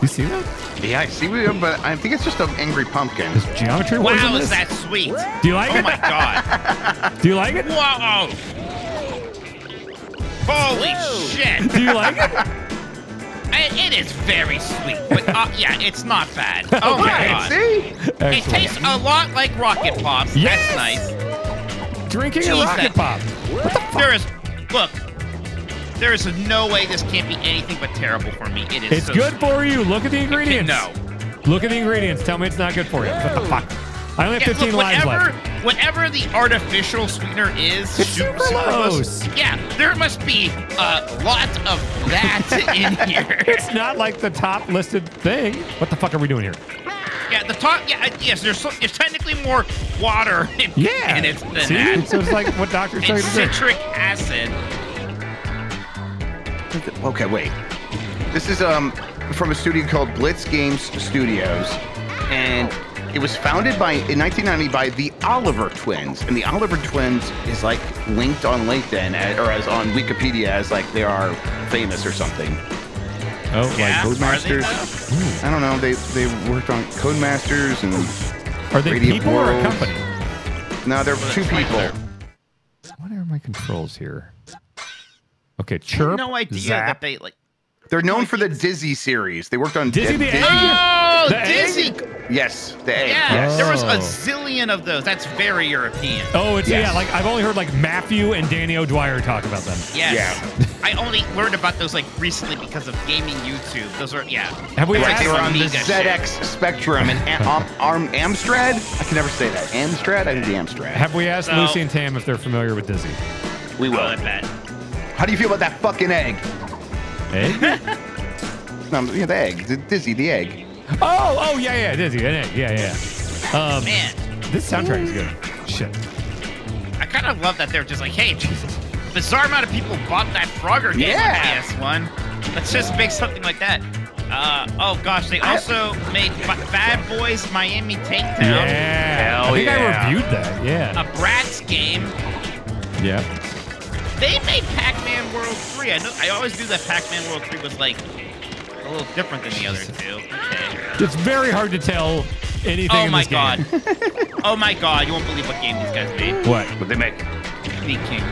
You see that? Yeah, I see, what- but I think it's just an angry pumpkin. This geometry was in Wow, this? is that sweet? Do you like Oh it? Oh my god. Do you like it? Whoa. Holy shit. Do you like it? It, is very sweet. But uh, yeah, it's not bad. Oh my Right, god. see? It tastes a lot like Rocket Pops. Yes! That's nice. Drinking a Jeez, rocket that- pop. There is, look, there is no way this can't be anything but terrible for me. It is. It's so good for you. Look at the ingredients. No. Look at the ingredients. Tell me it's not good for you. What the fuck? I only have Yeah, 15 look, lives whatever, left. whatever the artificial sweetener is, It's super, sucralose. sucralose, Yeah, there must be a lot of that in here. It's not like the top listed thing. What the fuck are we doing here? Yeah, the top. Yeah, uh, yes. There's so, there's technically more water in, Yeah. in it than See? that. So it's like what doctors tell And you to drink. citric acid. Okay, wait. This is um from a studio called Blitz Games Studios, and it was founded by in 1990 by the Oliver twins. And the Oliver twins is like linked on LinkedIn as, or as on Wikipedia as like they are famous or something. Oh, Yeah, Like are Codemasters. Hmm. I don't know. They they worked on Codemasters and are they Radiant people or a company? no, they're Well, two that's right people. What are my controls here? Okay, I chirp. no idea zap. that they like. They're known for the Dizzy series. They worked on Dizzy Di- the Dizzy- Egg? Oh, The egg? Dizzy. Yes, the egg. Yeah, Yes. there was a Oh. zillion of those. That's very European. Oh, it's Yes. yeah. Like I've only heard like Matthew and Danny O'Dwyer talk about them. Yes. Yeah. I only learned about those like recently because of gaming YouTube. Those are yeah. Have we Like asked? they were on the Amiga shit. ZX Spectrum and Am- um, Am- Arm Amstrad. I can never say that. Amstrad. I did the Amstrad. Have we asked So- Lucy and Tam if they're familiar with Dizzy? Oh, we Well, I will. bet. How do you feel about that fucking egg? Egg? No, yeah, the egg. The Dizzy, the egg. oh, oh yeah, yeah, Dizzy, an egg. Yeah, yeah. Um, Man, this soundtrack is good. Shit. I kind of love that they're just like, hey, Jesus, bizarre amount of people bought that Frogger game Yeah. on PS1. Let's just make something like that. Uh, oh gosh, they I- also made Ba- Bad Boys Miami Takedown, Yeah. Hell I think I reviewed that. Yeah. a Bratz game. yeah. They made Pac-Man World 3. I know. I always knew that Pac-Man World 3 was like a little different than the other two. Okay. It's very hard to tell anything. Oh in my this game. god. oh my god, you won't believe what game these guys made. What? What they make? Sneak King.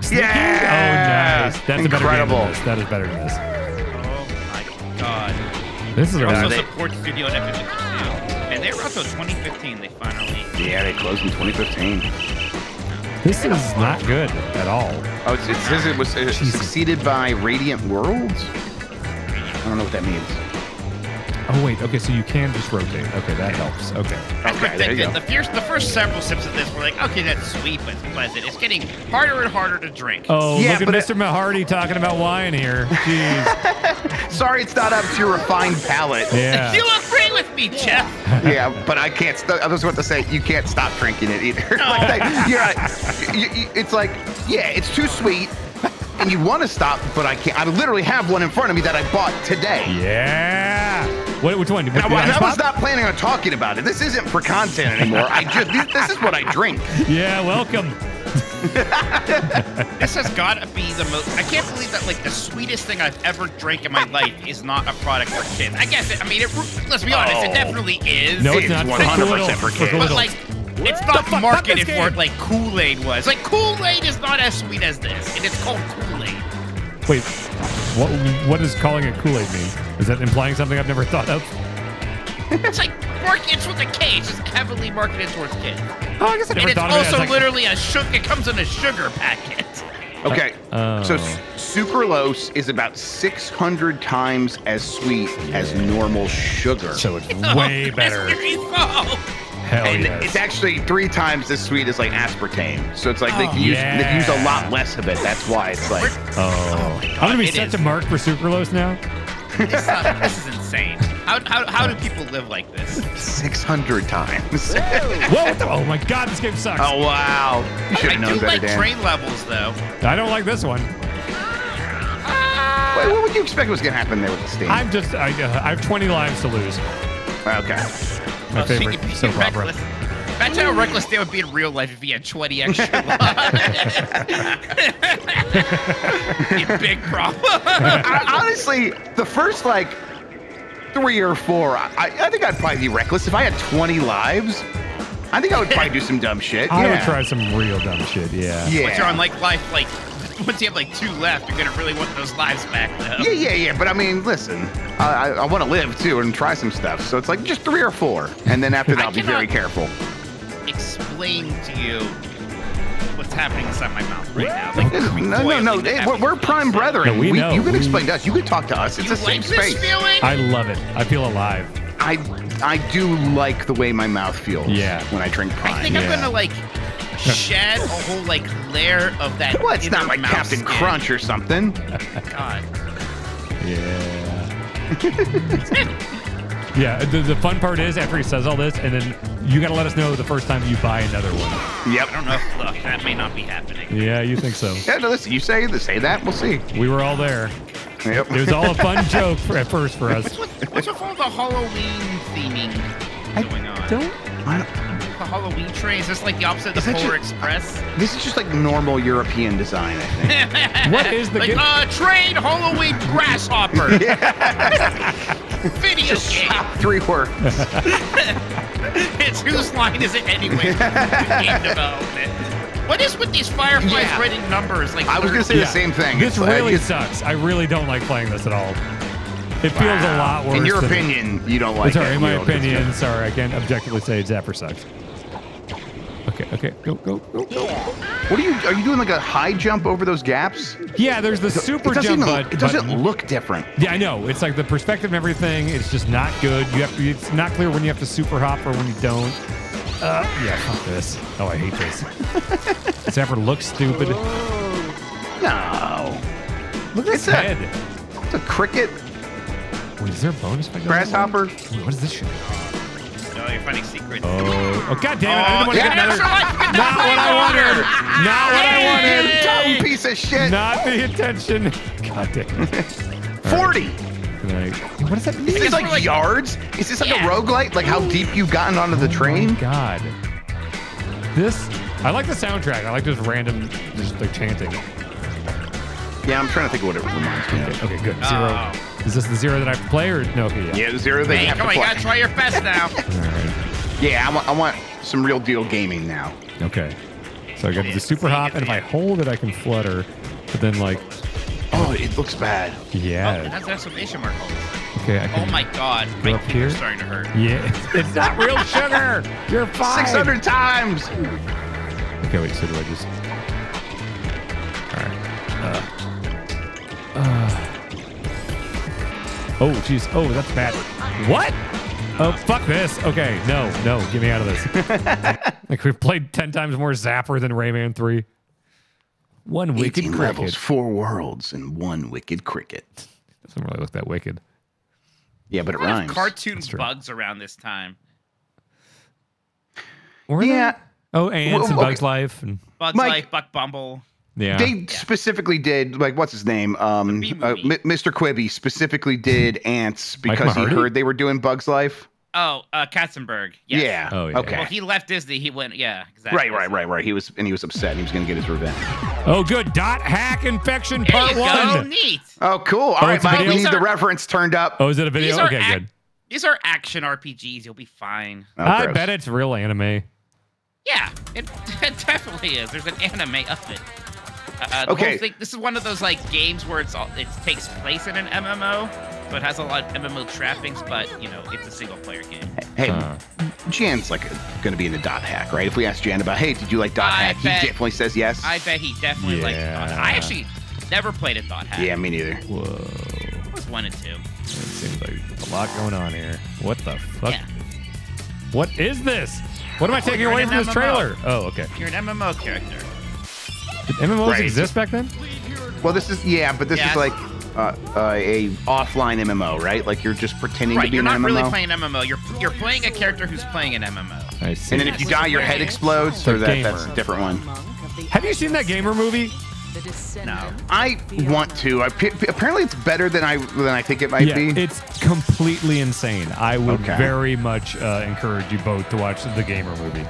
Sneaking? Yeah. Oh, nice. That's Incredible. a better game than this. That is better than this. Oh my god. This is a They're also they- support studio and everything too. And they were also 2015. They finally. Yeah, they closed in 2015. This is not good at all. Oh, it's, it says it was uh, succeeded by Radiant Worlds. I don't know what that means. Oh wait. Okay, so you can just rotate. Okay, that helps. Okay. Okay, there you the, go. the first, the first several sips of this were like, okay, that's sweet, but pleasant. It's getting harder and harder to drink. Oh, Yeah, look at but it- Mr. Mahardy talking about wine here. Jeez. Sorry, it's not up to your refined palate. Yeah. You agree with me, Jeff? yeah, but I can't. St- I was about to say you can't stop drinking it either. like that, oh. you're right. You- you- it's like, yeah, it's too sweet, and you want to stop, but I can't. I literally have one in front of me that I bought today. Yeah. What? Which one? And I, The and ice I was not planning on talking about it. This isn't for content anymore. I just this, this is what I drink. Yeah. Welcome. This has got to be the most. I can't believe that like the sweetest thing I've ever drank in my life is not a product for kids. I guess it, I mean, it, let's be honest, it Oh. definitely is. No, it's It's not. 100% for For kids. but little. like, it's not fuck? Fuck marketed this for it like Kool Aid was. Like Kool Aid is not as sweet as this, and it's called Kool Aid. Wait. What, what does calling it Kool-Aid mean? Is that implying something I've never thought of? It's like market. It's with a K. It's just heavily marketed towards kids. Oh, I guess I And never it's thought of it as also like, literally a sugar. It comes in a sugar packet. Okay. Oh. So s- sucralose is about 600 times as sweet as normal sugar. So it's way oh, better. There you go. Hell and yes. it's actually three times as sweet as like aspartame. So it's like they Oh. can use they can use a lot less of it. That's why it's like oh. I'm gonna be It such is. a mark for sucralose now. This, uh, this is insane. How, how, how do people live like this? 600 times. Whoa! what the- oh my god, this game sucks. oh wow! You should I have known do better, like Dan. train levels though. I don't like this one. Wait, what would you expect was gonna happen there with the steam? I'm just I, uh, I have 20 lives to lose. okay. My Oh, so you favorite could be soap opera. reckless. Imagine how reckless they would be in real life if he had 20 extra lives. Big problem. I, honestly, the first like three or four, I, I think I'd probably be reckless. If I had 20 lives, I think I would probably do some dumb shit. I yeah. would try some real dumb shit. Yeah. Yeah. Once you're on like life, like once you have like two left, you're gonna really want those lives back though. Yeah, yeah, yeah. But I mean, listen, I, I, I want to live too and try some stuff. So it's like just three or four, and then after that, I I'll be very careful. Explain to you what's happening inside my mouth right now. Like, No, no, no. Hey, we're, we're prime brethren. No, we know. You can We- explain to us. You can talk to us. It's You a safe like this space. feeling? I love it. I feel alive. I I do like the way my mouth feels. Yeah. When I drink prime. I think I'm gonna like shed a whole like layer of that. well, it's not inner like Captain skin. Crunch or something. God. Yeah. yeah. The, the fun part is after he says all this, and then you got to let us know the first time you buy another one. Yep. I don't know. If, look, that may not be happening. Yeah, you think so? Yeah, no, listen, you say say that, we'll see. We were all there. Yep. It was all a fun joke for, at first for us. What's with all the Halloween theming going on? Don't. I don't- The Halloween train is this like the opposite of the that Polar just- Express? This is just like normal European design, I think. What is the like gi- uh, train Halloween grasshopper? Video just game. slap three words. It's whose line is it anyway? game development. What is with these fireflies Yeah. writing numbers? Like I was gonna say Yeah. the same thing. This It's really it's- sucks. I really don't like playing this at all. It feels a lot worse. In your than- opinion, you don't like sorry, it. in my You don't- it's opinion, sorry, I can't objectively say Zapper sucks. Okay, okay, go, go, go, go. What are you? Are you doing like a high jump over those gaps? Yeah, there's the super it jump, even, but it doesn't but- look different. Yeah, I know. It's like the perspective and everything. It's just not good. You have to, it's not clear when you have to super hop or when you don't. Uh, yeah, fuck this. Oh, I hate this. Does ever look stupid. No, Look at It's his a- head. it's a cricket Wait, is there a bonus? if grasshopper. Wait, what is this shit? No, you're finding secrets. Oh, oh god damn it! I didn't oh, want to yeah, get another. extra life. You get Not what I wanted. Not what I wanted. You dumb piece of shit. Not the intention. God damn it. Forty. Can What does that mean? this It's like, like- yards? Is this like Yeah. a roguelite? Like how deep you've gotten onto the Oh train? my god. This. I like the soundtrack. I like just random, just like chanting. Yeah, I'm trying to think of what it reminds me of. Okay, good. Zero. Oh. Is this the zero that I have to play or no? Okay, yeah. Yeah, the zero that you Hey, have come to on, you play. gotta try your best now. All right. Yeah, I want, I want some real deal gaming now. Okay. So I got Yeah, the super hop, and if I hold it, I can flutter. But then, like, Oh, it looks bad. Oh, it yeah. has an exclamation mark. Okay, I Oh can. my god, Go my up feet here? are starting to hurt. Yeah, it's not real sugar. You're fine. 600 times. Okay, wait. So do I just? Oh, jeez. Oh, that's bad. What? Oh, fuck this. Okay, no, no, get me out of this. like we've played ten times more Zapper than Rayman Three. One wicked 18 cricket. levels, four worlds, and one wicked cricket. Doesn't really look that wicked. Yeah, but it A lot rhymes. cartoon bugs around this time. Were Yeah. there? Oh, ants Well, and okay. Bugs Life and Bugs Mike- Life, Buck Bumble. Yeah. They specifically did like what's his name? Um, uh, M- Mr. Quibby specifically did ants because he heard they were doing Bugs Life. Oh, uh, Katzenberg. Yes. Yeah. Oh, yeah. Okay. Well, he left Disney. He went, yeah, exactly. right, right, right, right. He was and he was upset. and He was going to get his revenge. oh, good. Dot hack infection There part you one. go. Neat. Oh, cool. All right, it's a Mike. We need These the reference turned up. Oh, is it a video? These Okay, ac- good. These are action RPGs. You'll be fine. Oh, I gross. bet it's real anime. Yeah, it, it definitely is. There's an anime of it. Uh, Okay. thing, this is one of those like games where it's all it takes place in an MMO, so it has a lot of MMO trappings, but you know it's a single player game. Hey, Uh. Jan's like going to be into dot hack, right? If we ask Jan about, hey, did you like dot I hack? bet- He definitely says yes. I bet he definitely liked Yeah. Dot. I actually never played a Dot Hack. yeah, me neither. Whoa. I was one and two. It seems like a lot going on here. What the fuck? Yeah. What is this? What am I taking you're away from this MMO. trailer? Oh, okay. You're an MMO character. Did MMOs Right. exist back then? Well, this is yeah, but this Yeah. is like uh, uh, a offline MMO, right? Like you're just pretending to Right, be you're an not MMO. really playing MMO. You're you're playing a character who's playing an MMO. I see. and then if you die, your head explodes. The So that, gamer. that's a different one. Have you seen that gamer movie? No. I want to. I, p- apparently, it's better than I than I think it might yeah, be. it's completely insane. I would Okay. very much uh, encourage you both to watch the gamer movie.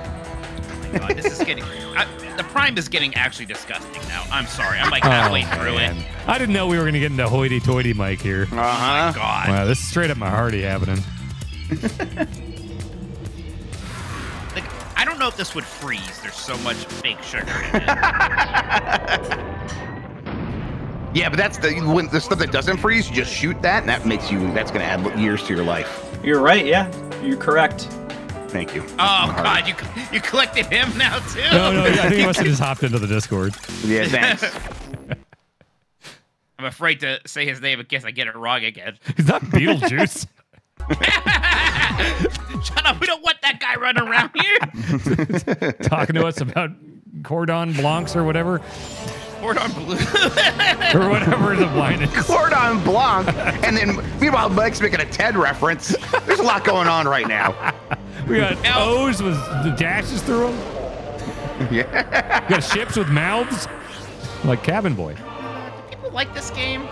Oh my God, this is getting. I, the Prime is getting actually disgusting now. I'm sorry. I'm like Oh, halfway through man. it. I didn't know we were going to get into hoity-toity Mike here. uh huh. God. Wow, this is straight up my hearty happening. Like, I don't know if this would freeze. There's so much fake sugar in it. Yeah, but that's the when the stuff that doesn't freeze. You just shoot that, and that makes you. That's going to add years to your life. You're right. Yeah, you're correct. Thank you. Oh God, you you collected him now too. No, no, I think he must have just hopped into the Discord. Yeah, thanks. I'm afraid to say his name in case I get it wrong again. He's not Beetlejuice. Shut up. We don't want that guy running around here. talking to us about cordon blancs or whatever, Cordon bleu. or whatever the wine is. Cordon Blanc, and then meanwhile Mike's making a Ted reference. There's a lot going on right now. We got Now- O's with the dashes through them. Yeah. We got ships with mouths, like Cabin Boy. People like this game.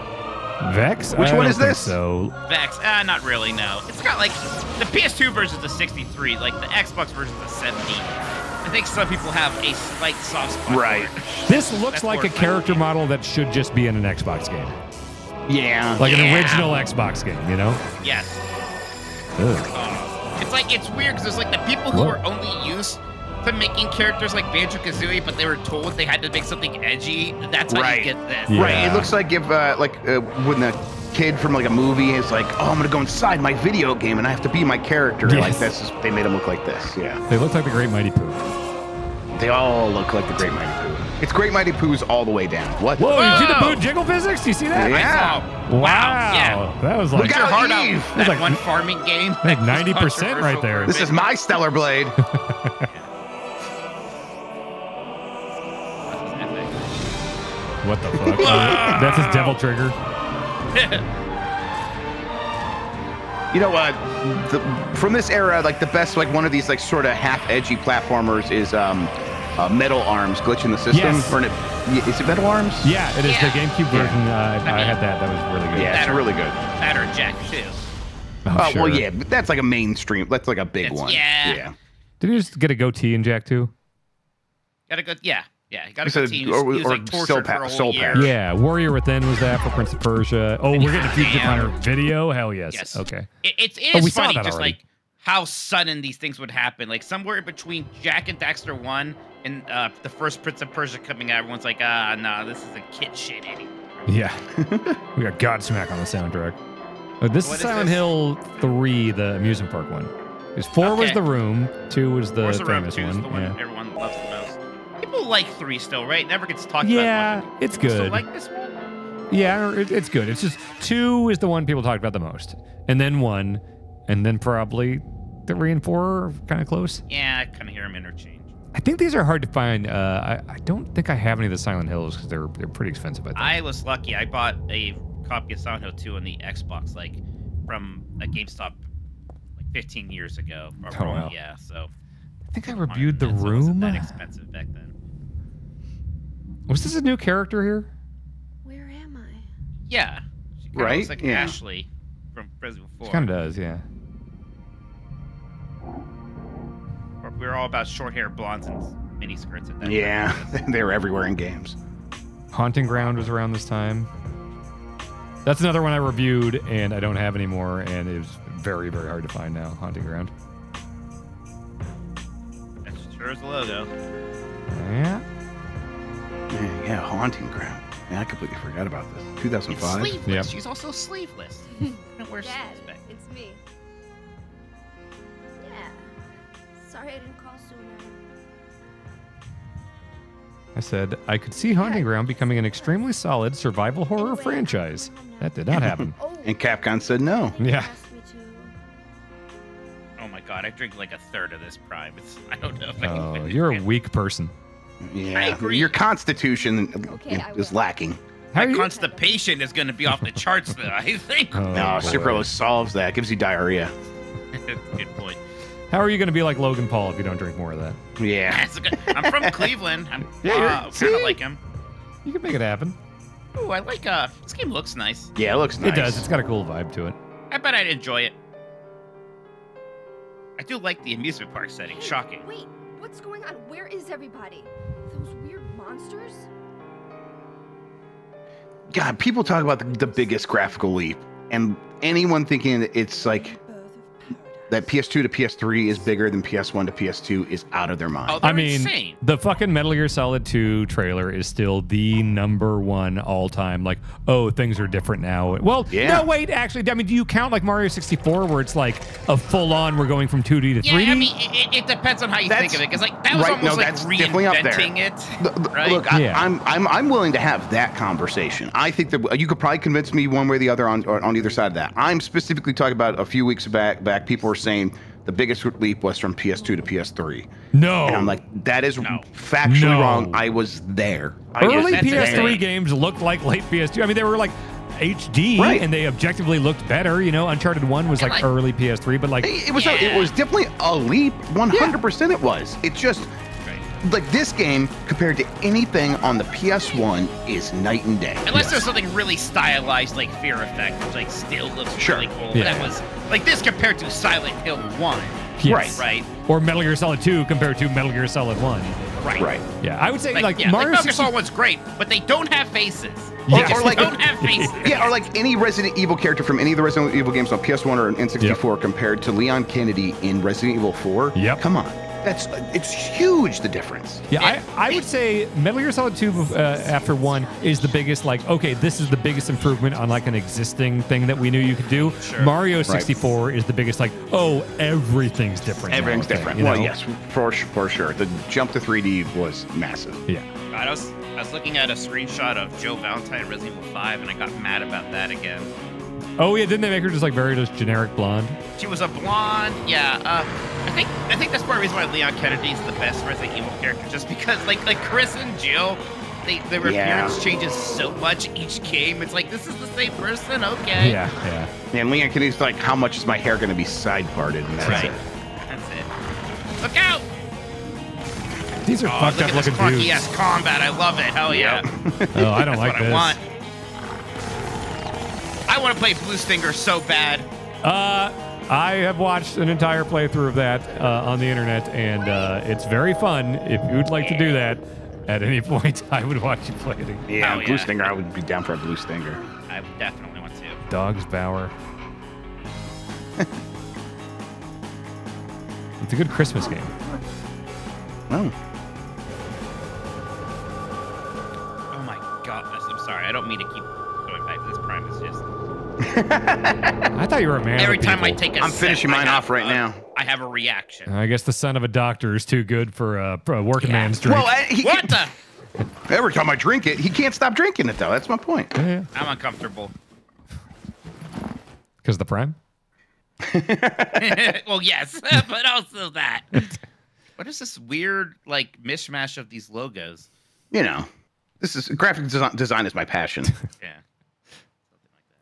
Vexx. Which I one is this? So Vexx. Ah, not really. No. It's got like the PS2 version is the 63. Like the Xbox version is the 70. I think some people have a slight soft spot. for Right. it. this looks That's like a more fun. character model that should just be in an Xbox game, Yeah. like an original Xbox game. You know? Yes. Ugh. Oh. It's like it's weird because there's like the people who Whoa. are only used to making characters like Banjo Kazooie, but they were told they had to make something edgy. That's how Right. you get this. Yeah. Right. It looks like if uh, like uh, when the kid from like a movie is like, oh, I'm gonna go inside my video game and I have to be my character. Like this, that's just, they made him look like this. Yeah. They look like the Great Mighty Poo. They all look like the Great Mighty Poo. It's Great Mighty Poo's all the way down. What? Whoa! You see the Whoa. Poo jiggle physics? Do you see that? Yeah. Wow. wow. Yeah. That was like Put your out, heart out. Eve. That like- one farming game. like 90% right there. This is my Stellar Blade. what the fuck? Uh, that's his devil trigger. You know what? The, from this era, like the best, like one of these like sort of half edgy platformers is um, uh, Metal Arms, glitch in the system. Yes. Or in it, is it Metal Arms? Yeah, it is Yeah. the GameCube version. Uh, I, I mean- had that. That was really good. Yeah, it's really good. That or Jack too. Oh, Oh, sure. well, yeah, but that's like a mainstream. That's like a big It's- one. yeah. Yeah. Did he just get a goatee in Jak 2? Got a go. Yeah, yeah. Gotta So- go. Team. He or- was, he was or like Soul tortured Pa- for a Soul year. Patch. Yeah, Warrior Within was that for Prince of Persia. Oh, we're getting a Future Damn. Planner video. Hell yes. Yes. Okay. It, it's it Oh, is we saw funny that just already. like how sudden these things would happen. Like somewhere between Jak and Daxter one and uh, the first Prince of Persia coming out, everyone's like, ah, nah, this isn't kid shit anymore. Yeah. we got Godsmack on the soundtrack. Oh, this What is is Silent this? Hill 3, the amusement park one. Because four was the room, two was the Room famous Two one. the one yeah. everyone loves the most. People like three still, right? Never gets talked Yeah, about. much. it's People Still good. like this one? Yeah, it's good. It's just two is the one people talked about the most, and then one, and then probably three and four are kind of close. Yeah, I kind of hear them interchange. I think these are hard to find. Uh, I, I don't think I have any of the Silent Hills because they're they're pretty expensive. I think. I was lucky. I bought a copy of Silent Hill 2 on the Xbox, like from a GameStop, like 15 years ago. Or Oh, wow. Yeah, so. I think I reviewed the So room. that expensive back then. Was this a new character here? Where am I? Yeah. She kinda Right? Looks like Yeah. Ashley from Resident Evil 4. She kind of does, yeah. We were all about short hair, blondes, and mini skirts at that Yeah. time. they were everywhere in games. Haunting Ground was around this time. That's another one I reviewed and I don't have anymore, and it was very very hard to find now. Haunting Ground. That sure is the logo. Yeah. Man, yeah, haunting ground. Man, I completely forgot about this. It's 2005. sleeveless. Yep. She's also sleeveless. I don't wear Dad, sleeves back. Sorry I call sooner. I said I could see Haunting Ground becoming an extremely solid survival horror Anyway, franchise. I'm home now. That did not happen. Oh, And Capcom said no. Yeah. asked me to. Oh my god, I drink like a third of this prime. It's I don't know if I oh, can Oh, finish you're a it. weak person. Yeah, agree. your constitution uh, Okay, I is will. lacking. How My you? constipation is going to be off the charts, though. I think. Oh, No, boy. sucralose solves that. Gives you diarrhea. Good point. How are you going to be like Logan Paul if you don't drink more of that? Yeah. That's a good- I'm from Cleveland. I'm Yeah, you're- uh, kind of like him. You can make it happen. Ooh, I like. Uh, this game looks nice. Yeah, it looks nice. It does. It's got a cool vibe to it. I bet I'd enjoy it. I do like the amusement park setting. Shocking. Wait, what's going on? Where is everybody? Those weird monsters? God, people talk about the, the biggest graphical leap, and anyone thinking it's like that PS2 to PS3 is bigger than PS1 to PS2 is out of their mind. Oh, I mean, insane. the fucking Metal Gear Solid 2 trailer is still the number one all time. Like, oh, things are different now. Well, Yeah. no, wait, actually, I mean, do you count like Mario 64 where it's like a full on, we're going from 2D to 3D? Yeah, 3D? I mean, it, it depends on how you think of it. Because like that was right, almost no, like that's definitely up there. reinventing it. Look, look, right? look, I, Yeah. I'm I'm I'm willing to have that conversation. I think that uh, you could probably convince me one way or the other on on on either side of that. I'm specifically talking about a few weeks back. Back, people were saying the biggest leap was from PS2 to PS3, no. and I'm like, that is No. factually No. wrong. I was there. I Early was PS3 insane. games looked like late PS2. I mean, they were like HD Right. and they objectively looked better. You know, Uncharted 1 was like, like- early PS3, but like, It it was a, it was definitely a leap. 100 percent it was. It's just Right. Like this game compared to anything on the PS1 is night and day. Unless there's something really stylized like Fear Effect, which like still looks Sure. really cool. Yeah. That was like this compared to Silent Hill One. yes. Right. Or Metal Gear Solid 2 compared to Metal Gear Solid 1. Right. Right. Yeah, I would say Like, like, yeah, Mario like Metal Gear Solid One's great, but they don't have faces. Yes. Or, or like don't have faces. Yeah, or like any Resident Evil character from any of the Resident Evil games on PS1 or N64 compared to Leon Kennedy in Resident Evil 4. Yep. Come on. That's it's huge the difference. Yeah, I, I would say Metal Gear Solid 2 uh, after 1 is the biggest, like, okay, this is the biggest improvement on, like, an existing thing that we knew you could do. Sure. Mario 64 is the biggest, like, oh, everything's different. Everything's thing, different. you well, know? yes, for for sure. The jump to 3D was massive. Yeah. I was I was looking at a screenshot of Jill Valentine in Resident Evil 5, and I got mad about that again. Oh, yeah, didn't they make her just, like, very just generic blonde? She was a blonde. Yeah, uh, I think I think that's part of the reason why Leon Kennedy's the best Resident Evil character, just because like like Chris and Jill, they their Yeah. appearance changes so much each game. It's like this is the same person. Okay. Yeah, yeah. And Leon Kennedy's like, how much is my hair going to be side parted? And that's Right. it. That's it. Look out! These are Oh, fucked up looking clunky dudes. ass combat. I love it. Hell yeah. Oh, I don't That's like what this. I want. I want to play Blue Stinger so bad. Uh, I have watched an entire playthrough of that uh, on the internet, and uh, it's very fun. If you'd like to do that at any point, I would watch you play it. again. Yeah, Oh, Blue yeah. Stinger, I would be down for a Blue Stinger. I would definitely want to. Dog's Bower. it's a good Christmas game. Oh. Oh my god. I'm sorry. I don't mean to keep going back to this prime. It's just I thought you were a man. every of time I people. take a I'm sip, finishing mine have off right a- now. I have a reaction. I guess the son of a doctor is too good for a, for a working Yeah. man's drink. Well, I, he, What the? every time I drink it, he can't stop drinking it, though. That's my point. yeah, I'm uncomfortable. because the prime. well, yes, but also that. What is this weird like mishmash of these logos? You know, this is graphic design, design is my passion. Yeah.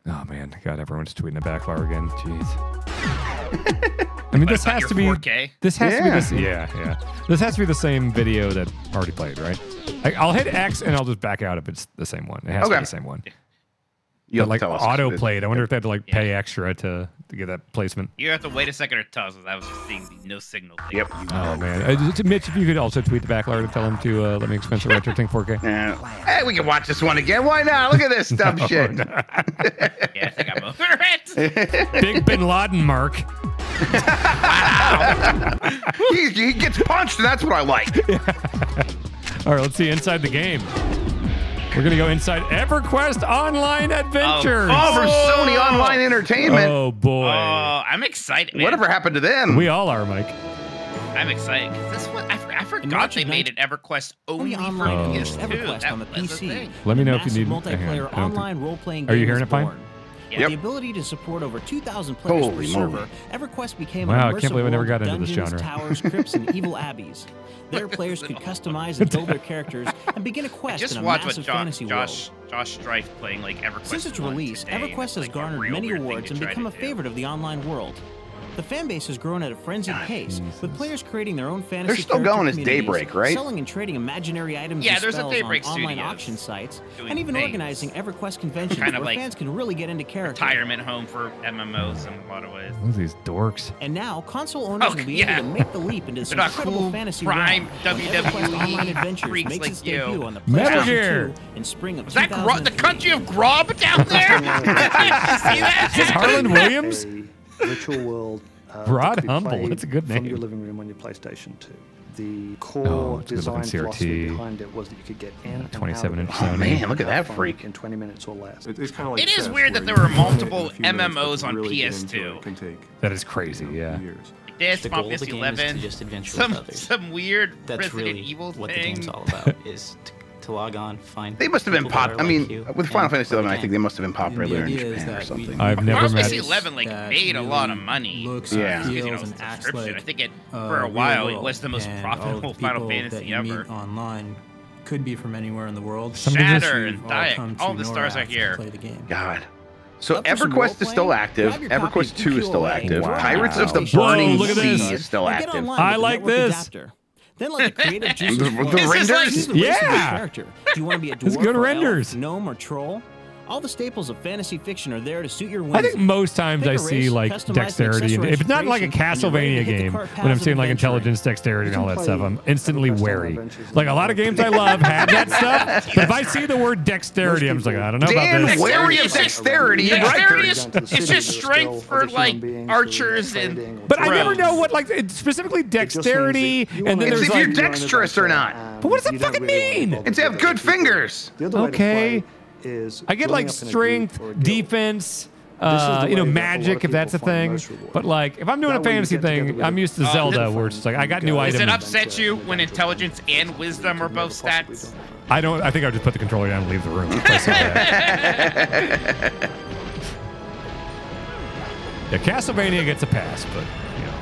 Oh man, God, everyone's tweeting a backfire again. Jeez. I mean, this has to be 4K? This has to be Yeah. this. Yeah, yeah. This has to be the same video that already played, right? I, I'll hit X and I'll just back out if it's the same one. It has to be the same one. You'll auto autoplayed. I wonder if they had to like yeah. pay extra to, to get that placement. You have to wait a second or two us. I was just seeing no signal thing. Yep. Oh man, uh, uh, Mitch, if you could also tweet the backlog and tell him to uh, let me expense the RetroTink 4K. Yeah. hey, we can watch this one again. Why not? Look at this dumb no, shit. Yeah, I think I'm over it. Big Bin Laden, Mark. wow. he, he gets punched. That's what I like. All right, let's see inside the game. We're gonna go inside EverQuest Online oh, Adventures. Oh, for. Sony oh. Online Entertainment. Oh boy. Oh, I'm excited. Man. Whatever happened to them? We all are, Mike. I'm excited because this one I, I forgot they made an EverQuest only online for oh. PS2. EverQuest on the PC. Let me know if you need multiplayer online role-playing. Are you hearing it, Pine? With yep. the ability to support over 2,000 players Holy per server, EverQuest became wow, an immersive I can't believe I never got into dungeons, this genre. towers, crypts, and evil abbeys. Their players could customize and build their characters and begin a quest in a massive Josh, fantasy world. Josh Strife playing like EverQuest. Since its release, EverQuest has garnered many awards and become a favorite of the online world. The fan base has grown at a frenzied pace, with players creating their own fantasy. They're still going as Daybreak, right? Selling and trading imaginary items yeah, and there's spells a Daybreak on online auction sites, and even things. organizing EverQuest conventions kind of where like fans can really get into character. Retirement home for MMOs in a lot of ways. Look at these dorks. And now console owners oh, will be yeah. able to make the leap into this incredible cool fantasy prime WWE online adventures makes like its you. debut on the PlayStation 2 in spring of. Is that the country of Grob down there? Did you see that? Is Harland Williams? virtual world. Uh, Rod Humble, that's a good name. From your living room on your PlayStation 2. The oh, core oh, design philosophy behind it was that you could get in. Uh, 27 and out inch. Oh, man, look at that freak! In 20 minutes or less. It, it's kind of like. It is weird that there were multiple MMOs on really PS2. That is crazy. Yeah. that's This, the Final Fantasy 11, just adventure some, with others. Some weird That's Resident really Evil what the game's all about is to to log on, find. They must have been pop. I mean, like with Final Fantasy XI, I think they must have been popular the in Japan or something. I've never Final Fantasy XI like made a lot of money. Looks, yeah, you know, subscription. I think it for a while it was the most profitable Final Fantasy ever. Online could be from anywhere in the world. Shatter and all the stars are here. Play the game. God. So EverQuest is still active. EverQuest 2 is still active. Wow. Pirates of the Burning Whoa, Sea is still active. I like this. Then let the creative juices the, the renders. Like, yeah. Character. Do you want to be a dwarf? Good renders. Elf, gnome or troll? All the staples of fantasy fiction are there to suit your whims. I think most times I see like dexterity. And, if it's not like a Castlevania game, when I'm seeing like intelligence, dexterity, and all that stuff, I'm instantly wary. Like a lot of games I love have that stuff, but if I see the word dexterity, I'm just like, I don't know about this. Wary of dexterity. Dexterity is just strength for like archers and. But I never know what like specifically dexterity, and then there's if you're dexterous or not. But what does that fucking mean? It's to have good fingers. Okay is I get like strength, defense, uh, you know, magic if that's a thing. But like, if I'm doing that a fantasy thing, I'm used to uh, Zelda, where it's like I got new items. Does it upset you when intelligence and wisdom are both stats? I don't. I think I would just put the controller down and leave the room. yeah, Castlevania gets a pass, but you know.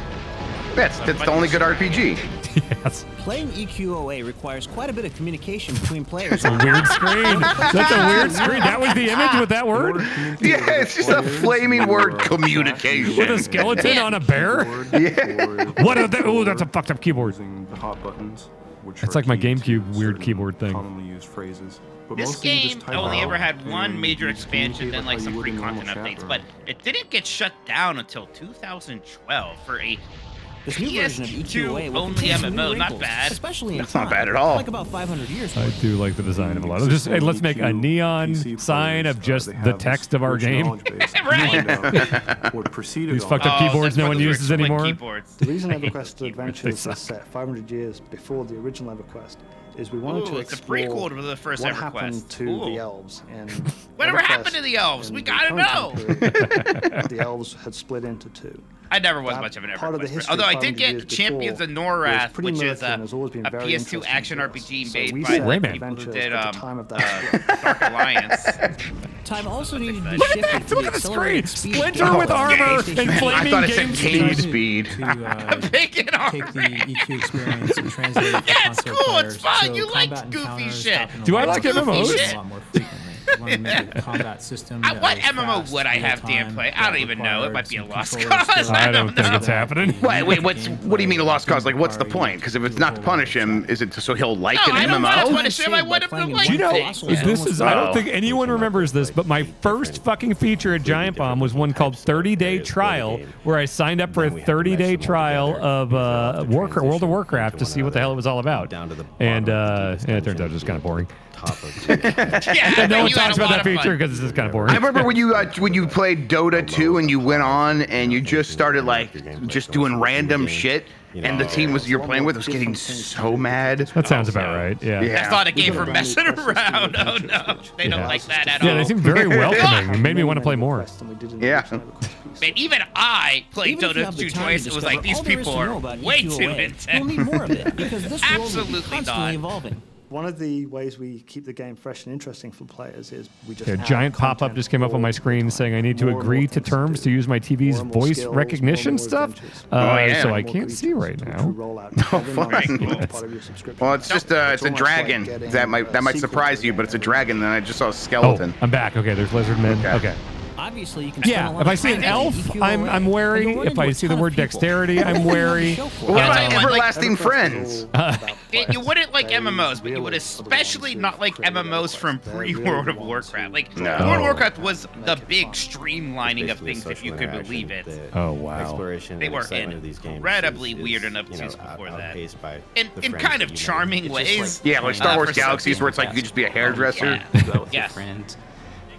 that's that's the only good RPG yes. Playing EQOA requires quite a bit of communication between players. It's a weird screen. That's a weird screen. That was the image with that word? Yeah, it's just a flaming word, communication. With a skeleton on a bear? Yeah. What are that? Oh, that's a fucked up keyboard. The hot buttons. It's like my GameCube weird keyboard thing. Commonly used phrases. But this game only ever had one major expansion and like some free content updates, but it didn't get shut down until 2012 for a this new PS2 version of EQA will only MMO, not bad. Especially in That's time, not bad at all. Like about 500 years. I do like the design of a lot of just. Hey, let's make a neon PC sign of just the text of our game. right. what preceded These fucked up oh, keyboards no one uses anymore. Keyboards. The reason EverQuest Adventures was set 500 years before the original EverQuest is we wanted Ooh, to explore it's a prequel to the first what happened to Ooh. the elves and whatever happened to the elves. We gotta know. The elves had split into two. I never was that much of an part of the history. Although I did get Champions of Norrath, which is a, a PS2 action RPG so by the people who did um, at the um, time of the uh, Dark Alliance time also needed to be shifted at that! Look at the screen! Splinter with oh, armor game and flaming I game speed. speed. To, uh, take the EQ experience and translate it Yeah, it's cool, it's fun, you like goofy shit. Do I like MMOs? combat system. Uh, I, what MMO fast, would I have Dan play? I don't even know. It might be a lost cause. I don't, think it's happening. Wait, wait, what's what do you mean a lost cause? Like, what's the point? Because if it's not to punish him, is it so he'll like no, an I don't MMO? To punish him. I would have like. You know, this is. I don't think anyone remembers this, but my first fucking feature at Giant Bomb was one called 30 Day Trial, where I signed up for a 30 day trial of uh, Warcraft, World of Warcraft to see what the hell it was all about. Down to and uh, it turns out it was kind of boring. yeah, no one talks about that feature because it's just kind of boring. I remember when you uh, when you played Dota 2 and you went on and you just started like just doing random shit. You know, and the team was you're playing with was getting so mad. That sounds about right. Yeah. yeah. I thought a game for messing around. Oh no, they don't like that at all. Yeah, they seem very welcoming. Ah! it made me want to play more. Yeah. Man, even I played even Dota 2 twice. It was like these people are way too intense. We'll need more of it because this world is constantly not. evolving. One of the ways we keep the game fresh and interesting for players is we just Okay, a giant pop up just came up on my screen saying I need to More and more agree to terms do. to use my TV's More more voice skills, recognition and more stuff. Uh, Oh, yeah. So I can't see right now. we roll out Oh, every month fun. as part of your subscription. Well, it's just uh, it's a almost like dragon. That might that might surprise you, but it's a dragon. And I just saw a Oh, skeleton. I'm back. Okay, there's lizardmen. Okay. Okay. Obviously, you can spend a Yeah, lot if I see an elf, I'm EQOA, I'm wary. If into I a see the word people. dexterity, I'm wary. Show for it. What about Uh, everlasting EverQuest friends? all about you wouldn't like MMOs, but you would really are the especially not like MMOs from pre World of Warcraft. Like No. World of Warcraft was the big streamlining of things, if you could believe it. Oh, wow. Exploration They were excitement of these games incredibly is- is, weird enough you know, before that. outpaced In, in kind of charming It's just ways. Yeah, like Star Uh, Wars Galaxies, where it's like you could just be a hairdresser. Yeah.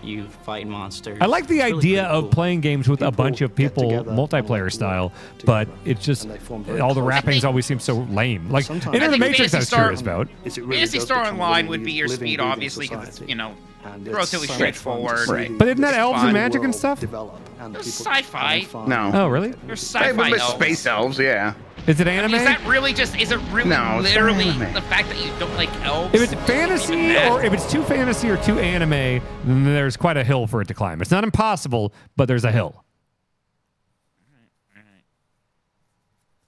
You go out with Yes. your friends. You fight monsters. I like the It's really idea pretty of playing games with a bunch of people, together and like multiplayer work style, but it's just and they form very all the wrappings always seem so lame. Like Sometimes- Enter the Matrix, I was Star- curious about. Is it really Phantasy Star Online would be your speed, obviously, because it's you know And relatively it's straightforward. fun to see Right. But isn't that elves and magic and stuff? Develop and There's sci-fi. No. Oh, really? There's sci-fi but elves. space elves, yeah. Is it anime? Is that really just? Is it really No, literally anime. the fact that you don't like elves? if it's fantasy or if it's too fantasy or too anime, then there's quite a hill for it to climb. It's not impossible, but there's a hill.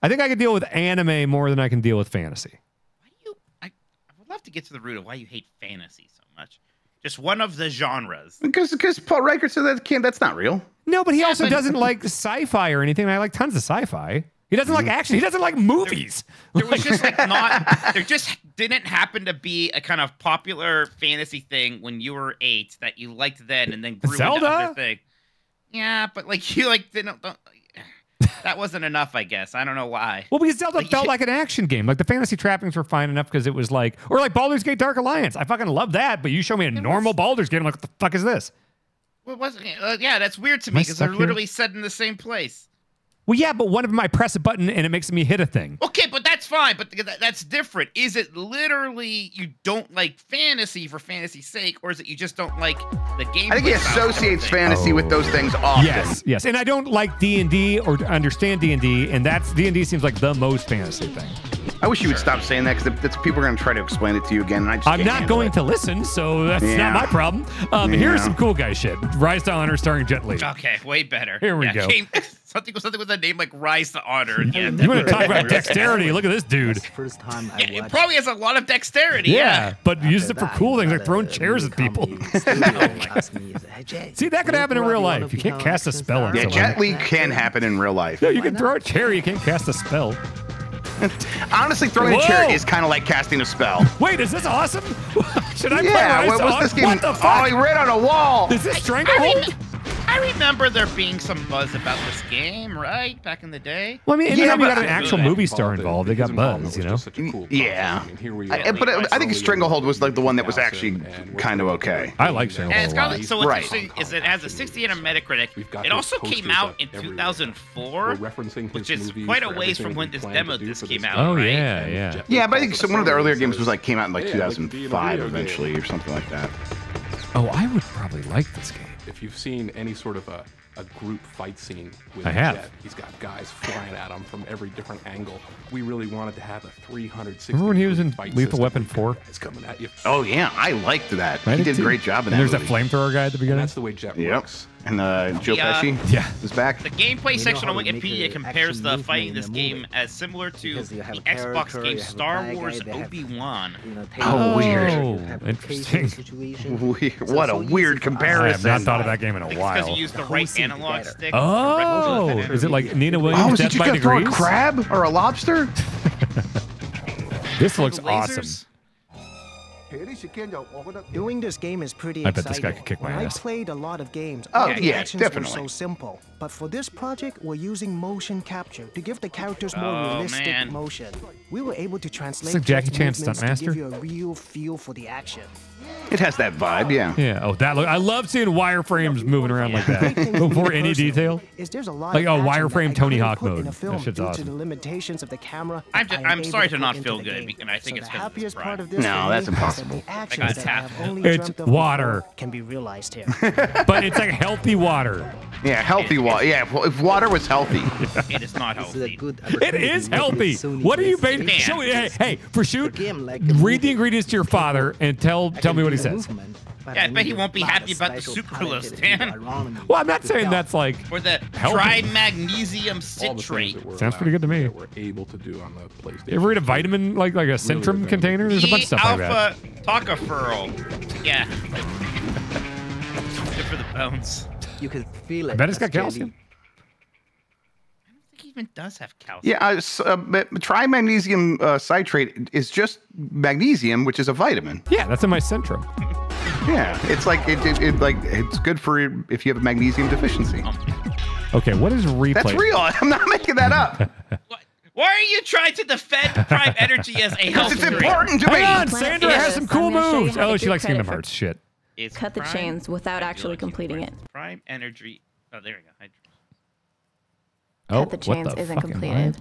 I think I could deal with anime more than I can deal with fantasy. Why do you? I, I would love to get to the root of why you hate fantasy so much. Just one of the genres. Because because Paul Riker said that can't. That's not real. No, but he also but- doesn't like sci-fi or anything. I like tons of sci-fi. He doesn't like action. He doesn't like movies. There was just like not. There just didn't happen to be a kind of popular fantasy thing when you were eight that you liked then, and then grew Zelda? into other thing. Yeah, but like you like didn't. That wasn't enough, I guess. I don't know why. Well, because Zelda Like, felt like an action game. Like the fantasy trappings were fine enough because it was like, or like Baldur's Gate Dark Alliance. I fucking love that. But you show me a normal Baldur's Gate, I'm like, what the fuck is this? What was uh, yeah, that's weird to me because they're here? literally set in the same place. Well, yeah, but one of them I press a button and it makes me hit a thing. Okay, but that's fine. But th- that's different. Is it literally you don't like fantasy for fantasy's sake, or is it you just don't like the game? I think he associates fantasy with those things often. Yes, yes, and I don't like D and D or understand D and D, and that's D and D seems like the most fantasy thing. I wish you would stop saying that because people are going to try to explain it to you again. And I just I'm can't going it. to listen, so that's Yeah. not my problem. Um, Here's some cool guy shit. Rise to Honor starring Jet Li. Okay, way better. Here we Yeah, go. Game, something something with a name like Rise to Honor. Yeah, You want to talk about dexterity? Look at this dude. First time I Yeah, it probably has a lot of dexterity. Yeah, Yeah. but uses it for cool things like got throwing chairs at people. comedy studio asked me, "Hey, Jay, See, that could happen in real wanna life. You can't cast a spell on star?" Yeah, someone. Jet Li can happen in real life. No, you can throw a chair. You can't cast a spell. Honestly, throwing Whoa. a chair is kind of like casting a spell. Wait, is this awesome? Should I play yeah, Rise what to was Honor? this game? What the Oh, he ran on a wall. Is this I, Stranglehold? rem- I remember there being some buzz about this game, right? Back in the day. Well, I mean, Yeah, anytime you got an actual movie star involved, they got buzz, you know? Mm, yeah. I mean, I, but I, I think Stranglehold was like the one that was actually kind of okay. I like Stranglehold And it's a got lot. so what's Right. interesting is it has a 68 on Metacritic. We've got It also came out in 2004, referencing which is quite a ways from when this demo to do disc came out. Oh, right? yeah, yeah. Yeah, but I think some, one of the earlier games was like came out in like Yeah, like being a 2005 eventually or something like that. Oh, I would probably like this game. If you've seen any sort of a, a group fight scene with I have. Jet, he's got guys flying at him from every different angle. We really wanted to have a 360. Remember when he was in Lethal system Weapon 4? Guys coming at you. Oh yeah, I liked that. Right, he did a great job in And that. there's movie. a flamethrower guy at the And beginning. that's the way Jet Yep. works. And uh, Joe Yeah. Pesci Yeah. is back. The gameplay They section on how to make Wikipedia compares the movement fighting in this a game as similar to Because you have the Xbox game Star guy, Wars they have- Obi Wan. You know, Oh, weird. Oh, interesting. situation. Weird. What a weird comparison. I have not thought of that game in a think it's because while. you used the The right analog together. stick. Oh, is it like Nina Williams' Oh, is he Death just by throw a Degrees? crab or a lobster? This looks Lasers? awesome. Doing this game is pretty I bet this guy exciting. could kick my When I played a lot of games. Oh, all the yeah, actions definitely. were so simple. But for this project, we're using motion capture to give the characters more Oh, realistic man. motion. We were able to translate like Jackie Chan movements Stuntmaster. to give you a real feel for the action. It has that vibe, yeah. Yeah. Oh, that look. I love seeing wireframes moving around like that before any detail. Is there's a lot Like of oh, I wireframe Tony couldn't Hawk put in mode. a film That shit's due to awesome. the limitations of the camera. I'm just, I am sorry to to not feel good, and I think So it's the happiest it's part of this No, that's me is that impossible. the I actions got that I tapped. It's water. before can be realized here. But it's like healthy water. Yeah, healthy water. Yeah, well, if water was healthy. It is not This is healthy. It is healthy. What are you basing? Man. Show, hey, hey, for shoot, game like a read the ingredients to your father and tell tell me what he says. Yeah, I bet he won't be happy about the sucralose, Dan. Well, I'm not saying that's like Or the Healthy. trimagnesium All citrate. Sounds pretty good to me. that we're able to do on the PlayStation. You ever read a vitamin like like a Centrum good. container? There's a bunch of stuff like that. alpha tocopherol. Yeah. Good for the bones. You can feel it. I bet it's got calcium. I don't think it even does have calcium. Yeah, uh, s- uh, but trimagnesium uh, citrate is just magnesium, which is a vitamin. Yeah, that's in my Centrum. Yeah, it's like it, it, it like it's good for if you have a magnesium deficiency. Okay, what is replay? That's real. I'm not making that up. Why are you trying to defend Prime Energy as a Because health it's important to Hang me. on, Sandra has some cool I'm gonna show you moves. Oh, she likes Kingdom credit for- Hearts. Shit. It's Cut the Prime- chains without actually completing it. Prime Energy. Oh, there we go. I- Oh, Cut the what chains the isn't fuck am I completed.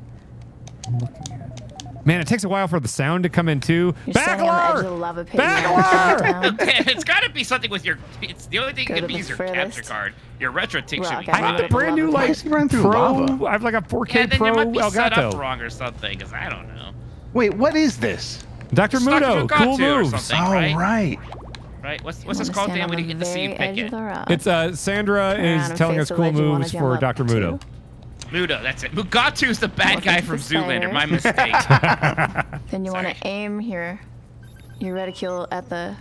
Man, it takes a while for the sound to come in too. You're standing on the edge of the Bakalar! lava pit. you wanna Bakalar! it down. it's got to be something with your. It's the only thing Go it could be is your furthest capture card. Your RetroTink should be I have the brand new Why like is he running through Pro. lava? I have like a 4K Yeah, then Pro you might be set up wrong or something, because I don't know. Wait, what is this? Dr. Stuck Muto, cool moves. something, Oh, right? right. Right? What's what's this called, stand Dan? We didn't get to see you pick it. of the rock. It's uh Sandra Turn is telling us cool ledge you wanna moves for Dr. to. Muto. Muto, that's it. Mugatu's the bad Welcome guy from. Zoolander. My mistake. Then you want to aim your your reticule at the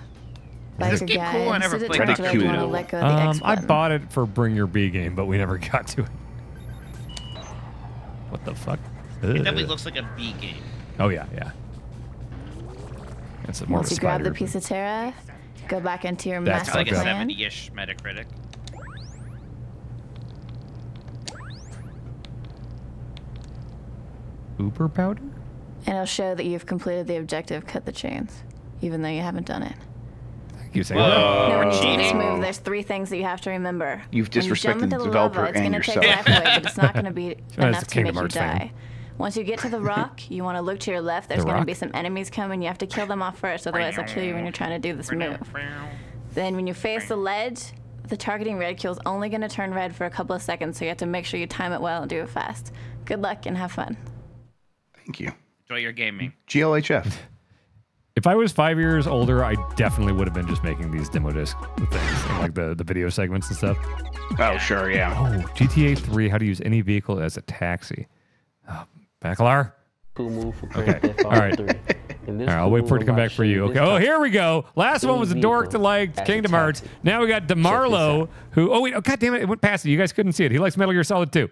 Does this biker get guy. cool? I and never it played towards Dr. the ledge, you wanna Muto. let go of the X Um, I bought it for Bring Your B game, but we never got to it. What the fuck? it definitely looks like a B game. Oh yeah, yeah. It's a more Once of a you grab the piece of Terra, go back into your That's It's master like a plan. 70-ish Metacritic. Uber powder? And it'll show that you've completed the objective, cut the chains, even though you haven't done it. You, saying Whoa. that. Now, we're you do this cheating. move, there's three things that you have to remember. You've When you jump disrespected the the developer lava, it's and gonna take yourself. life away, but it's not going to be enough to Kingdom make you Hearts fan. die. Once you get to the rock, you want to look to your left. There's The going to be some enemies coming. You have to kill them off first, otherwise they'll kill you when you're trying to do this move. Then when you face the ledge, the targeting reticule is only going to turn red for a couple of seconds, so you have to make sure you time it well and do it fast. Good luck and have fun. Thank you. Enjoy your gaming. GLHF. If I was five years older, I definitely would have been just making these demo disc things and like the, the video segments and stuff. Oh, sure, yeah. Oh, GTA 3, how to use any vehicle as a taxi. Oh, Bakalar? Cool move for Okay, Grand Theft all Auto right. 3. In All this right, I'll wait for it to come back for you. Okay. Oh, here we go. Last one was a dork that vehicle liked Kingdom Hearts. Now we got DeMarlo, who, oh, wait, oh, God damn it, it went past it. You guys couldn't see it. He likes Metal Gear Solid 2.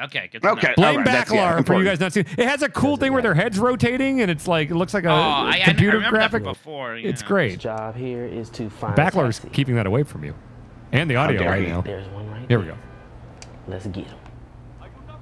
Okay, good Okay. know. Blame All right, that's- yeah, for you guys not seeing it. has a cool thing where their heads rotating and it's like, it looks like a Oh, I, I, I computer that graphic. from before. It's yeah. great. job here is to find Bakalar's a keeping that away from you. And the audio right he. now. There's one right Here we go. Let's get him.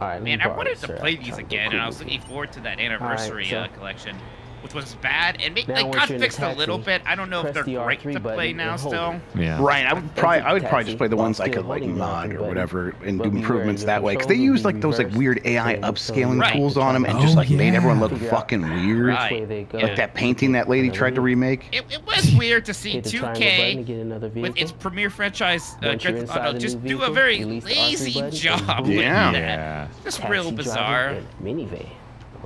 All right, Man, I wanted to play these trying to do a again, and I was looking forward to that anniversary so- uh, collection, which was bad and make, Now like got you're in the fixed a little bit. I don't know if they're the great to play now still. Yeah. Right, I would probably I would probably just play the ones I could like holding mod or whatever and do improvements that way because they controls will used like those like weird AI disabled, so you upscaling tools on them and just Oh, like made everyone look fucking weird. Right. Which way they go. Yeah. Like that painting that lady tried to remake. It, it was weird to see Hit the triangle button to 2K get with its premier franchise uh, Grand Theft Auto just do a very release the R3 lazy job boom. with Yeah. that. Yeah. Just real bizarre. and Minivan.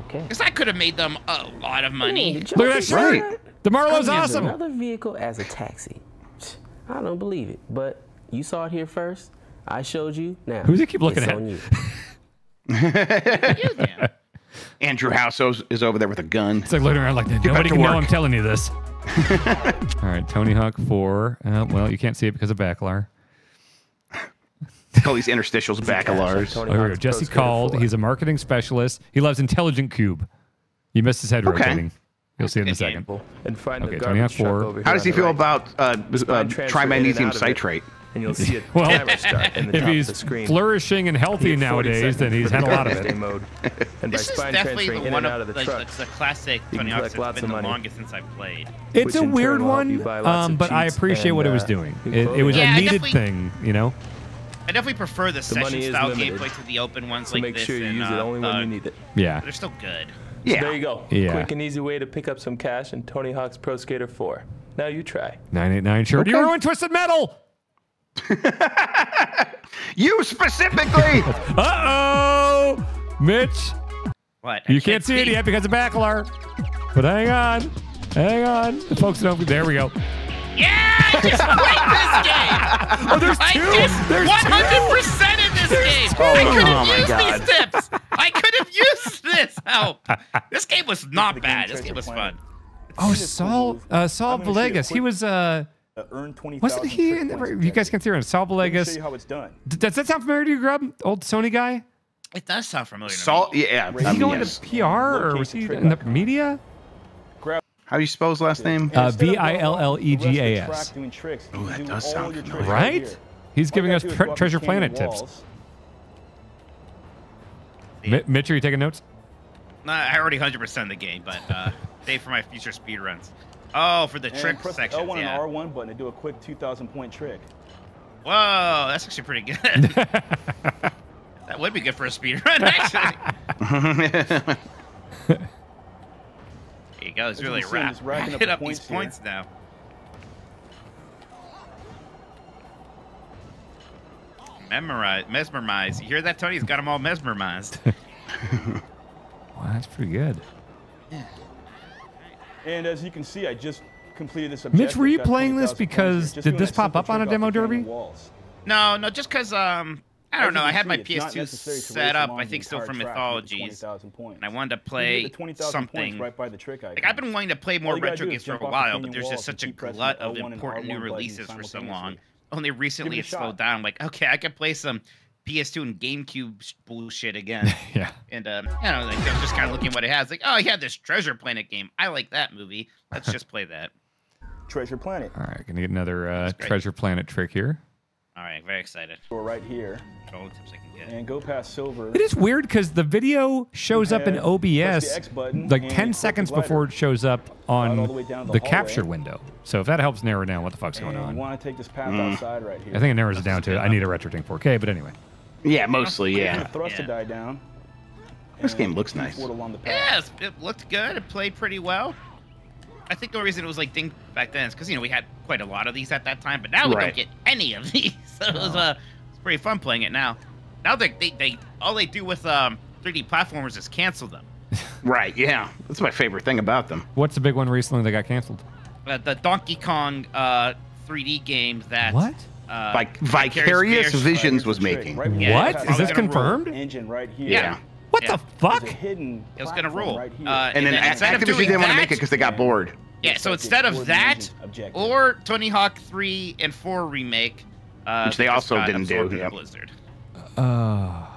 Okay. Because I could have made them a lot of money. Hey, Look at that Joker, shirt. Right. DeMarlo's I'm awesome. Another vehicle as a taxi. I don't believe it, but you saw it here first. I showed you. Now Who's he keep looking it's at? On you. You. Andrew House is is over there with a gun. It's like looking around like Nobody to can know. I'm telling you this. All right, Tony Hawk 4. Uh, well, you can't see it because of Bakalar. All these interstitials, Bakalars. Oh, here we go. Jesse called. He's a marketing specialist. He loves Intelligent Qube. You missed his head Okay. rotating. You'll see it in a second. And find Okay, the Tony Hawk garbage 4. How does he feel right. about uh, uh, transfer in and trimagnesium out of it. citrate? and you'll see it. Well, timer start in the if top he's of the screen. flourishing and healthy You get 40 nowadays, then he's had a lot of it. mode. And by This is spine definitely transferring the in one and of of the the, truck, the, the classic you Tony can Hawk collect that's been the longest since I've played. It's which a weird will help you one, um, but I cheats appreciate what it was uh, doing. It, it was clothing. Yeah, a I needed thing, you know. I definitely prefer the, The session style limited, gameplay to the open ones so like make this. sure you and, use uh, it only when you need it. Yeah. They're still good. So there you go. Yeah. Quick and easy way to pick up some cash in Tony Hawk's Pro Skater 4. Now you try. 989 shirt. You Okay. ruined Twisted Metal. You specifically. Uh oh, Mitch. What? I You can't see it yet because of back Bakalar. But hang on, hang on. The folks don't. There we go. Yeah, I just played this game. Oh, there's I two. just There's 100% in this game. two. I could Oh have my used these tips. I could have used this help. This game was not bad. This game was fun. Oh, Saul, uh, Saul Villegas. He was. uh Uh, earn 20,000 Wasn't he in the, You guys can see him. Saul Let me show you how it's done. D- Does that sound familiar to you, Grubb? Old Sony guy? It does sound familiar to Salt. me. Yeah. Did I he mean, go yes. into PR or was he in the media? How do you spell his last name? Uh, Instead of V I L L E the rest of G A the track S. doing tricks, Ooh, you that does sound familiar. Right? He's giving us gotta do is tre- Treasure Planet tips. walls. Mi- Mitch, are you taking notes? Nah, I already 100% the game, but uh, save for my future speed runs. Oh, for the And trick press section. L1 Yeah. and R1 button to do a quick 2,000 point trick. Whoa, that's actually pretty good. that would be good for a speed run, actually. There you go. It's really can see, I'm rap- racking up racking the up these points points here. now. Memorize, mesmerize. You hear that, Tony? He's got them all mesmerized. Wow, that's pretty good. Yeah. And as you can see, I just completed this objective. Mitch, were you playing this 20,000 points here, because did this pop up on a demo derby? walls. no, no, just because um, I don't know. I had see, my PS2 set up. I think still from track Mythologies, 20,000 and I wanted to play the 20,000 something. right by the trick icon. Like I've been wanting to play more All you gotta retro games for a jump off the while, but there's just such a and keep pressing glut of important new releases for so long. Only recently it it's slowed down. I'm like, okay, I can play some PS2 and GameCube bullshit again. Yeah. And um, you know, like I was just kind of looking what it has. Like, oh, yeah, this Treasure Planet game. I like that movie. Let's just play that. Treasure Planet. All right, gonna get another uh. Treasure Planet trick here. All right, very excited. We're right here. Control tips I can get. And go past silver. It is weird because the video shows up in ahead, press the OBS like 10 seconds before it shows up on the the, the capture window. So if that helps narrow down what the fuck's And going you on, want to take this path Mm. outside right here. I think it narrows it down to I need a RetroTink 4K. But anyway, Yeah, mostly. You're Yeah. gonna thrust Yeah. the die down. This game looks nice. forward along the path. Yes, it looked good. It played pretty well. I think the only reason it was like ding back then is because you know we had quite a lot of these at that time, but now we Right. don't get any of these. So it was uh, it's pretty fun playing it now. Now they, they they all they do with um 3D platformers is cancel them. Right. Yeah. That's my favorite thing about them. what's the big one recently that got canceled? Uh, the Donkey Kong uh 3D game that What? Uh, Vic- Vicarious Visions was making. right Yeah, what it's is probably this confirmed? Engine right here. Yeah. What Yeah. the fuck? There's hidden It was gonna platform roll. Right. Uh, And then then instead of Activision doing didn't want to make it because they got bored. Yeah, so instead of that, objective. or Tony Hawk 3 and 4 remake, uh, Which they just also didn't do, absorbed yeah. Blizzard. Oh.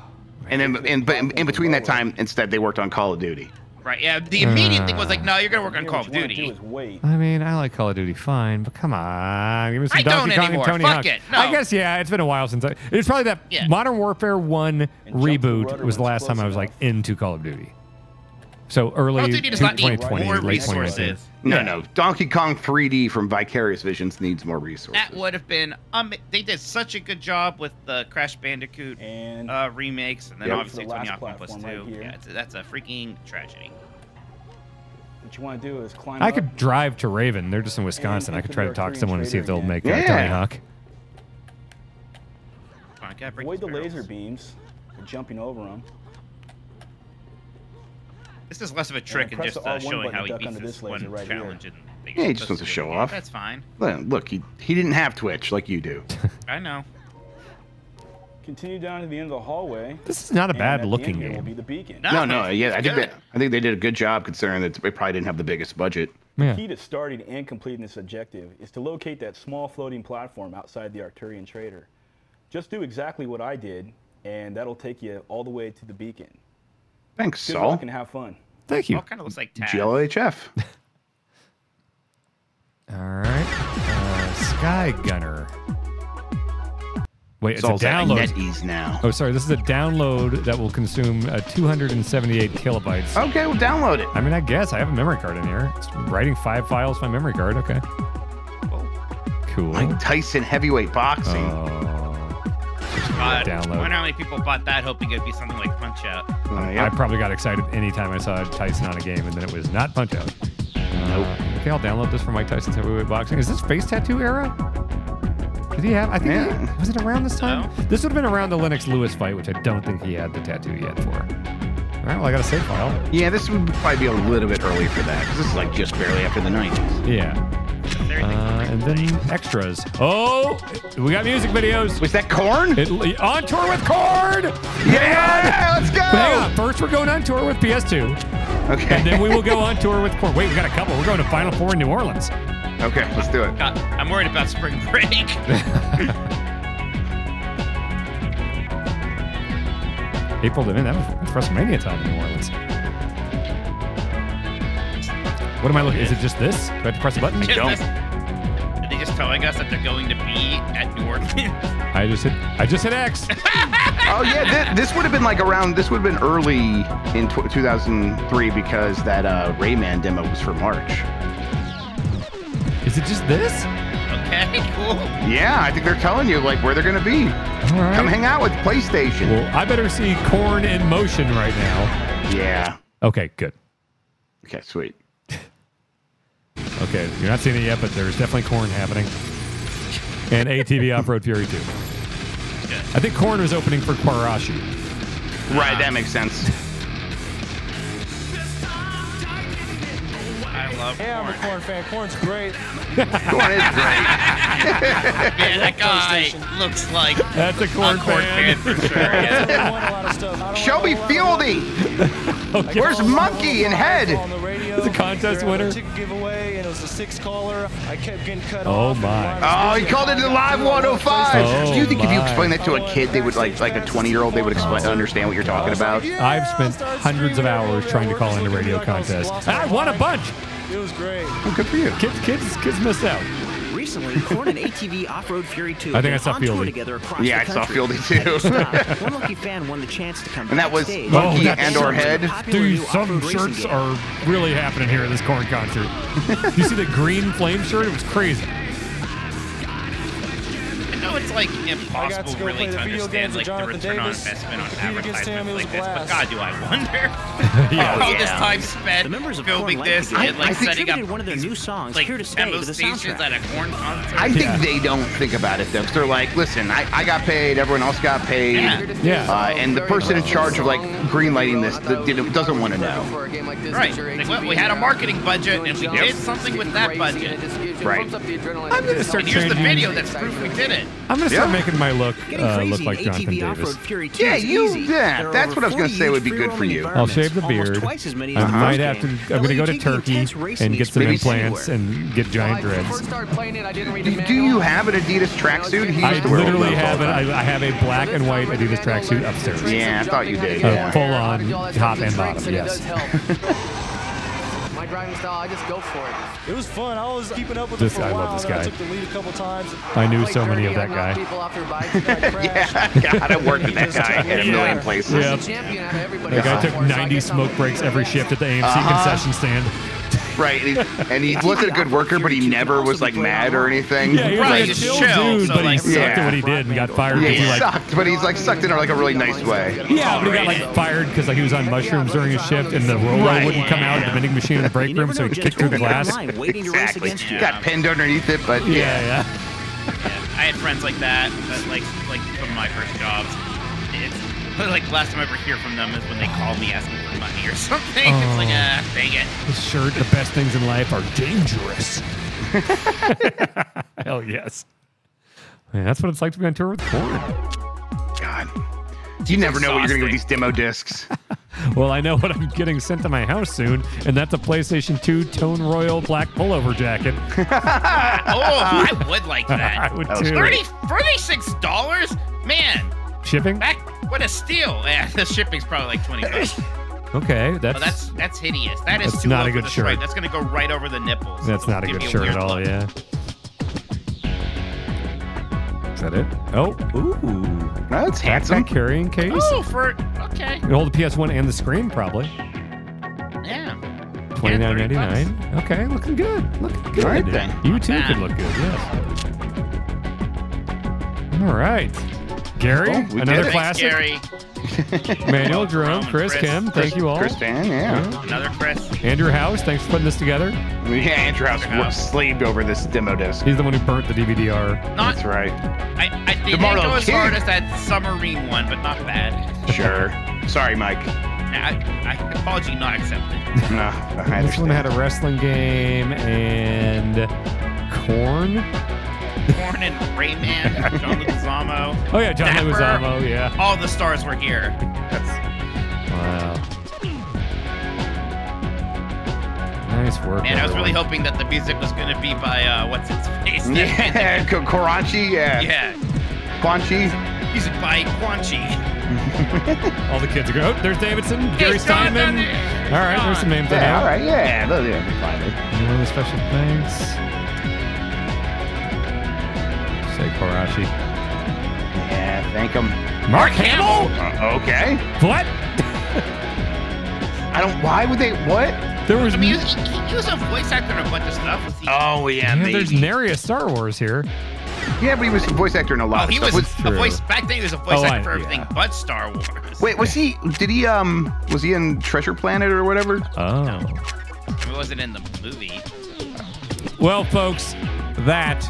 And then, in, but in, in between that time, instead they worked on Call of Duty. Right, yeah, the immediate thing was Uh. like, no, you're gonna work on Call of Duty. Do is wait. I mean, I like Call of Duty fine, but come on, give me some I Donkey don't Kong anymore. and Tony Fuck Hawk. it. I guess yeah, it's been a while since I. It's probably that Yeah. Modern Warfare One And reboot rudder was the last time I close was like into Call of Duty. So early Call of Duty does not need 2020, more late 2019. resources. No, Yeah. no. Donkey Kong 3D from Vicarious Visions needs more resources. That would have been. Um, they did such a good job with the Crash Bandicoot And uh, remakes, and then Yep. obviously For the Tony last Hawk 1 plus 2. right here. yeah, it's, that's a freaking tragedy. what you want to do is climb I up. could drive to Raven. They're just in Wisconsin. I could try to talk to someone and see if they'll make uh, Yeah. Tony Hawk. Come on, avoid the these barrels. laser beams. by Jumping over them. This is less of a trick and press just uh, showing how he duck beats this this one right here. challenge. And Yeah, he just wants to show off. That's fine. Look, Look, he, he didn't have Twitch like you do. I know. Continue down to the end of the hallway. This is not a bad at the end looking here will game. be the beacon. No, No, no, yeah, I think good. that, I think they did a good job considering that they probably didn't have the biggest budget. Yeah. Key to starting and completing this objective is to locate that small floating platform outside the Arcturian Trader. Just do exactly what I did, and that'll take you all the way to the beacon. Thanks, Good Saul. luck and have fun. Thank you. All kind of looks like Taz. GLHF. All right. Uh, Sky Gunner. Wait, it's, It's all a download. NetEase now. Oh, sorry. This is a download that will consume uh, 278 kilobytes. Okay, we'll download it. I mean, I guess I have a memory card in here. It's writing five files to my memory card. Okay. Cool. Mike Tyson heavyweight boxing. God, download. I wonder how many people bought that hoping it'd be something like Punch Out. Oh, I probably got excited anytime I saw Tyson on a game, and then it was not Punch Out. Uh, nope. okay, I'll download this for Mike Tyson's heavyweight boxing. Is this face tattoo era? Did he have? I think. Yeah. He, was it around this time? This would have been around the Lennox Lewis fight, which I don't think he had the tattoo yet for. All right. Well, I got a save file. Yeah, this would probably be a little bit early for that because this is like just barely after the 90s. Yeah. Uh, and then extras. Oh, we got music videos. Was that Korn? on tour with Korn. Yeah, let's go. Hang on. First, we're going on tour with PS2. Okay. And then we will go on tour with Korn. Wait, we got a couple. We're going to Final Four in New Orleans. Okay, let's do it. God, I'm worried about spring break. April to that was WrestleMania time in New Orleans. What am I looking? Is it just this? Do I have to press a button? Just this- Are they just telling us that they're going to be at New Orleans? I just hit. I just hit X. oh yeah, this, this would have been like around. This would have been early in tw 2003 because that uh, Rayman demo was for March. Is it just this? Okay, cool. Yeah, I think they're telling you like where they're gonna be. right. Come hang out with PlayStation. Well, I better see Korn in motion right now. Yeah. Okay, good. Okay, sweet. Okay, you're not seeing it yet, but there's definitely Korn happening. And ATV Off Road Fury 2. I think Korn was opening for Quarashi. Right, that makes sense. Love Yeah, I'm a Korn. Korn fan. Korn's great. Korn is great. Man, that guy looks like That's a Korn fan. fan. for sure. Yeah. won a lot of stuff. I don't Shelby Fieldy. Where's Munky and Head? on the radio. It's a contest We were having winner. Ticket giveaway, and it was a six caller. I kept getting cut Oh off. my. Oh, he called it the live 105. Oh, Do you think if you explain that to a kid, they would like like a 20 year old, they would explain understand what you're talking about? I've spent hundreds of hours trying to call into radio contests. And I won a bunch. It was great. Oh, good for you. Kids, kids, kids missed out. Recently, Korn and ATV Off-Road Fury 2 I think I saw been on tour Fieldy. together across Yeah, the I saw. Fieldy too. stop, one lucky fan won the chance to come And that was backstage Munky oh, and and or Head. Dude, some shirts are really happening here at this Korn concert. you see the green flame shirt? It was crazy. I it's like impossible go really to understand like the Jonathan return on investment on Competed advertisements like this. But. God, do I wonder Yeah. all this time spent The members of filming Korn this like and like game. They setting up one of their new songs, like Here to Stay, demo the stations soundtrack. at a Korn concert. I think Yeah. they don't think about it though, 'cause they're like, listen, I, I got paid, everyone else got paid, Yeah. Yeah. uh, and the person in charge of like green lighting this th- didn't- doesn't want to know. Right. Like, well, we had a marketing budget and we did something with that budget. Right. I'm gonna start And here's the video that's proof we did it. I'm gonna start Yeah. making my look uh, look like Jonathan ATV Davis. Off-Road Fury 2 Yeah, is you- yeah, that's what I was gonna say would be good for you. I'll shave the environments, beard. twice as many I as the might first have to. game. I'm gonna go to Turkey and get some implants and get giant dreads. Do, do you have an Adidas tracksuit? He I used to wear literally have the it. time. I, I have a black and white Adidas tracksuit upstairs. Yeah, I thought you did. Full on top and bottom. Yes. My driving style, I just go for it. It was fun. I was keeping up with This- it for a I love while. this guy. I took the lead a couple times. I knew Play so many of that guy. people off their bikes, I crash. Yeah, God, I worked with that guy in a million Yeah. places. Yeah. Champion out of everybody. The guy took before, so I 90 smoke breaks every shift at the AMC Uh-huh. concession stand. Right, and he, and he wasn't a good worker, but he never was like mad or anything. Yeah, he was Right, like a chill, chill, dude, so, but he like- sucked Yeah. at what he did and got fired Yeah, because he he like. sucked, but he's like sucked in like a really nice way. Yeah, but he got like fired because like he was on mushrooms during his shift and the roller Right. wouldn't come out of the vending machine in the break room, so he kicked through the glass. online waiting to race Exactly. against you. Got pinned underneath it, but Yeah, yeah. yeah. I had friends like that, that like like from my first jobs. It's like the last time I ever hear from them is when they call me asking for money or something. It's like, Oh. ah, dang it. His shirt, the best things in life are dangerous. Hell yes. Man, that's what it's like to be on tour with Korn. God. You never know what you're gonna get with these demo discs. Well, I know what I'm getting sent to my house soon, and that's a PlayStation 2 Tone Royal black pullover jacket. oh, I would like that. I would That was too. Thirty thirty-six dollars, man. Shipping? Back, what a steal! Yeah, the shipping's probably like twenty bucks. Okay, that's oh, that's that's hideous. That is that's too not a good shirt. stripe. That's gonna go right over the nipples. that's It'll not a good me shirt weird at all. look. Yeah. Is that it? Oh, ooh. That's handsome. carrying case. Oh, for okay. You can hold the PS1 and the screen probably. Yeah. Twenty nine ninety nine. Okay, looking good. Looking good. All right, then. You too bad. could look good. Yes. All right. Gary, Oh, another it. Thanks, classic. Gary. Manuel, Jerome, Chris, Chris. Kim, thank you all. Chris Dan, yeah. Another Chris. Andrew House, thanks for putting this together. Yeah, Andrew House was slaved over this demo disc. He's the one who burnt the DVD-R. Not. That's right. I, I they didn't go as hard as that submarine one, but not bad. Sure. Sorry, Mike. I, I apology not accepted. No, I This one had a wrestling game and Korn. Korn and Rayman, John Leguizamo. Oh yeah, John Dapper. Leguizamo. Yeah. All the stars were here. Wow. Nice work. Man, I was really hoping that the music was going to be by uh, what's its face? Yeah, K- Karachi, yeah. yeah. Kwanchi. Music by Quan Chi. All the kids are going. Oh, there's Davidson, Hey, Gary John Steinman. All right, there's some names I Yeah, all right, yeah. those- yeah, fine. One of the special thanks. Say Yeah, thank him. Mark Hamill? Uh, okay. What? I don't. Why would they? What? There was. I mean, he, he, he was a voice actor in a bunch of stuff. He? Oh yeah, Yeah, there's nary a Star Wars here. Yeah, but he was a voice actor in a lot Oh, of he stuff. was a true. voice back then. He was a voice Oh, I- actor for everything yeah. but Star Wars. Wait, was he? Did he? Um, was he in Treasure Planet or whatever? Oh. He wasn't in the movie. Well, folks, that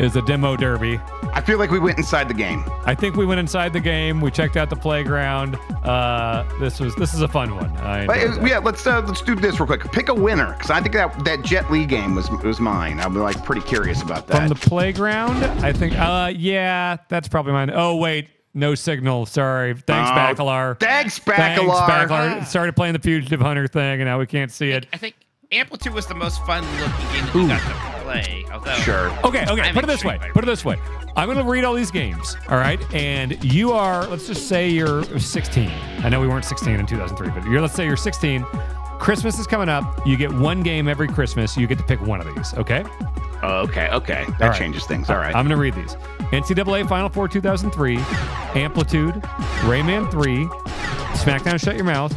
is the demo derby. I feel like we went inside the game. I think we went inside the game. We checked out the playground. Uh, this was this is a fun one. I But, enjoyed uh, that. yeah, let's uh, let's do this real quick. Pick a winner, because I think that that Jet Li game was was mine. I'm like pretty curious about that. From the playground, I think. Uh, yeah, that's probably mine. Oh wait, no signal. Sorry. Thanks, Oh, Bakalar. thanks, Thanks, Bakalar. Bakalar. It Started playing the Fugitive Hunter thing, and now we can't see it. I think Amplitude was the most fun looking game that you got to play. Although, Sure. Okay, okay. I'm put it this way. Put it this way. I'm going to read all these games, all right? And you are, let's just say you're 16. I know we weren't 16 in 2003, but you're, let's say you're 16. Christmas is coming up. You get one game every Christmas. You get to pick one of these, okay? Oh, okay, okay, that All right. changes things. All right. I'm going to read these NCAA Final Four 2003, Amplitude, Rayman 3, SmackDown Shut Your Mouth,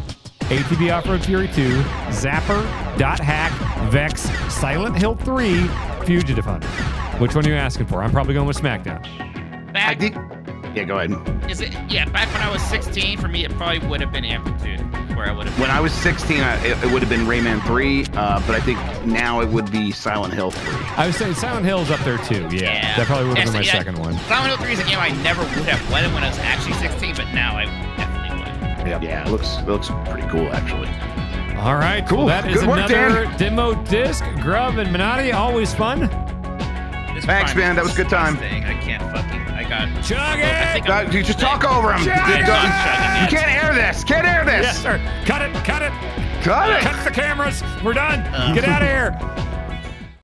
ATV Off Road Fury 2, Zapper, Dot Hack, Vexx, Silent Hill 3, Fugitive Hunter. Which one are you asking for? I'm probably going with SmackDown. I back. Yeah, go ahead. is it? Yeah, back when I was 16, for me, it probably would have been Amplitude, where I would have. When I was 16, I, it, it would have been Rayman 3, uh, but I think now it would be Silent Hill 3. I was saying Silent Hill's up there too. Yeah, Yeah. that probably would have Yeah, been my yeah, second one. Silent Hill 3 is a game I never would have played when I was actually 16, but now I definitely would. Yep. Yeah, it looks it looks pretty cool actually. All right, Cool. Well, that is Good work, another Dan. demo disc. Grubb and Minotti, always fun. This Thanks, man. That was a good time. disgusting. I can't fucking. I got. Chug it! think Uh, I'm- you just talk over him. I'm You can't air this. Can't air this. Yes, sir. Cut it, cut it. Cut it. Cut the cameras. We're done. Uh. Get out of here.